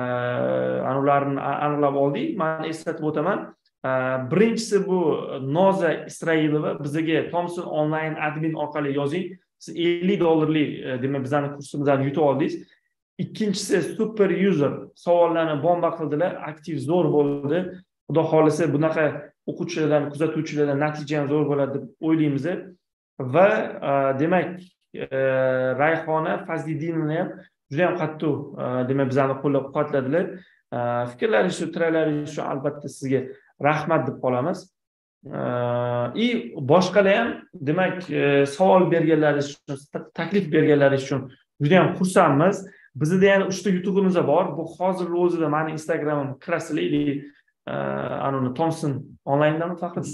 aniqlab oldik. Man eslatib o'taman. Э, birinchisi bu noza israilova bizga thomson onlayn admin orqali yozing. Siz ellik dollarlik e, demak bizani kursimizni yutib oldingiz. Ikkinchisi super user savollarni bomba qildilar aktiv zo'r bo'ldi. Xudo xohlasa bunaqa o'quvchilardan kuzatuvchilardan natija ham zo'r bo'ladi deb o'ylaymiz. Va e, demak e, rayhona fazliddinovna ham juda yam qattiq demak bizani qo'llab quvvatladilar fikrlaringiz shu tilaklaringiz shu albatta sizga rahmat deb qolamiz. И boshqalar ham demak e, savol berganlaringiz uchun taklif berganlaringiz uchun juda yam xursandmiz. Bizada yana uchta yutug'imiz bor. Bu hozir o'zida mani instagramim kirasizlar e, или tomson onlayndami faqat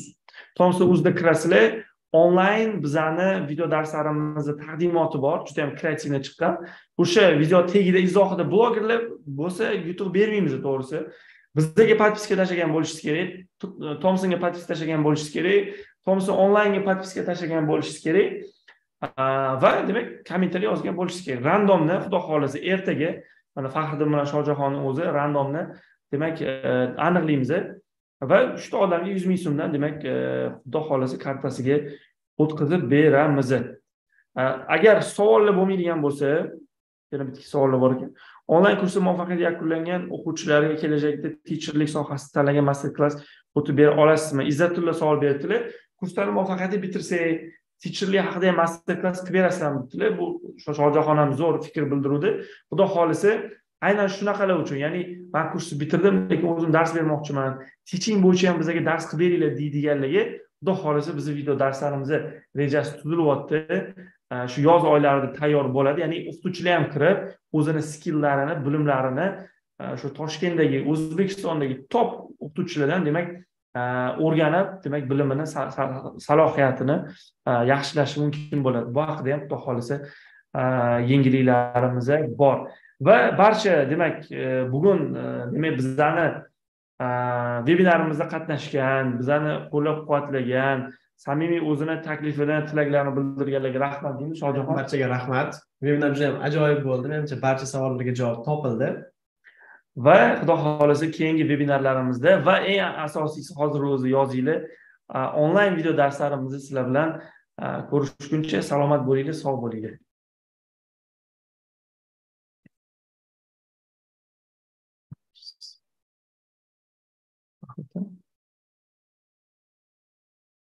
tomson o'zida kirasizlar onlayn bizani video darslarimizni taqdimoti bor. Juda yam kreativni chiqqan. O'sha video tagida izohida blogerlar bo'lsa yutuq bermaymiz to'g'risi. Bizlarga podpiska tashlagan bo'lishingiz kerak. Tomsonga podpiska tashlagan bo'lishingiz kerak. Tomson onlaynga podpiska tashlagan bo'lishingiz kerak. Va demak kommentariy yozgan bo'lishingiz kerak. Randomni xudo xohlasa ertaga mana faxriddin bilan shohjahonni o'zi randomni demak e, aniqlaymiz. Va uchta odamga yuz ming so'mdan demak e, xudo xohlasa kartasiga o'tkazib beramiz. Agar savollar bo'lmaydigan bo'lsa yana bitta savollar bor ekan. Onlayn kursda muvaffaqiyatli yakunlangan o'quvchilarga kelajakda teacherlik sohasida tanlagan master klass o'tib bera olasizmi? Izzatulla savol beribdilar. Kurslarni muvaffaqiyatli bitirsak teacherlik haqida ham master klass qilib berasizlarmi debdilar. Bu shohjahon ham zo'r fikr bildiruvdi. Xudo xohlasa aynan shunaqalar uchun ya'ni man kursni bitirdim lekin o'zim dars bermoqchiman teaching bo'yicha ham bizga dars qilib beringlar deydiganlarga xudo xohlasa bizni video darslarimizni rejasi tuzilyapti. Shu yoz oylarida tayyor bo'ladi. Ya'ni o'qituvchilar ham kirib o'zini skilllarini bilimlarini e, shu toshkentdagi o'zbekistondagi top o'qituvchilardan demak e, o'rganib demak bilimini salohiyatini e, yaxshilashi mumkin bo'ladi. Bu haqida ham xudo xohlasa yengilliklarimiz bor. Va barcha demak bugun demak bizani vebinarimizda qatnashgan bizani qo'llab quvvatlagan samimiy o'zini taklifini tilaklarini bildirganlarga rahmat deymiz. Shohjahon. Barchaga rahmat. Vebinar juda yam ajoyib bo'ldi. Menimcha barcha savollarga javob topildi. Va xudo xohlasa keyingi vebinarlarimizda va eng asosiysi hozir o'zi yozinglar onlayn video darslarimizni sizlar bilan ko'rishguncha salomat bo'linglar sog' bo'linglar. Okay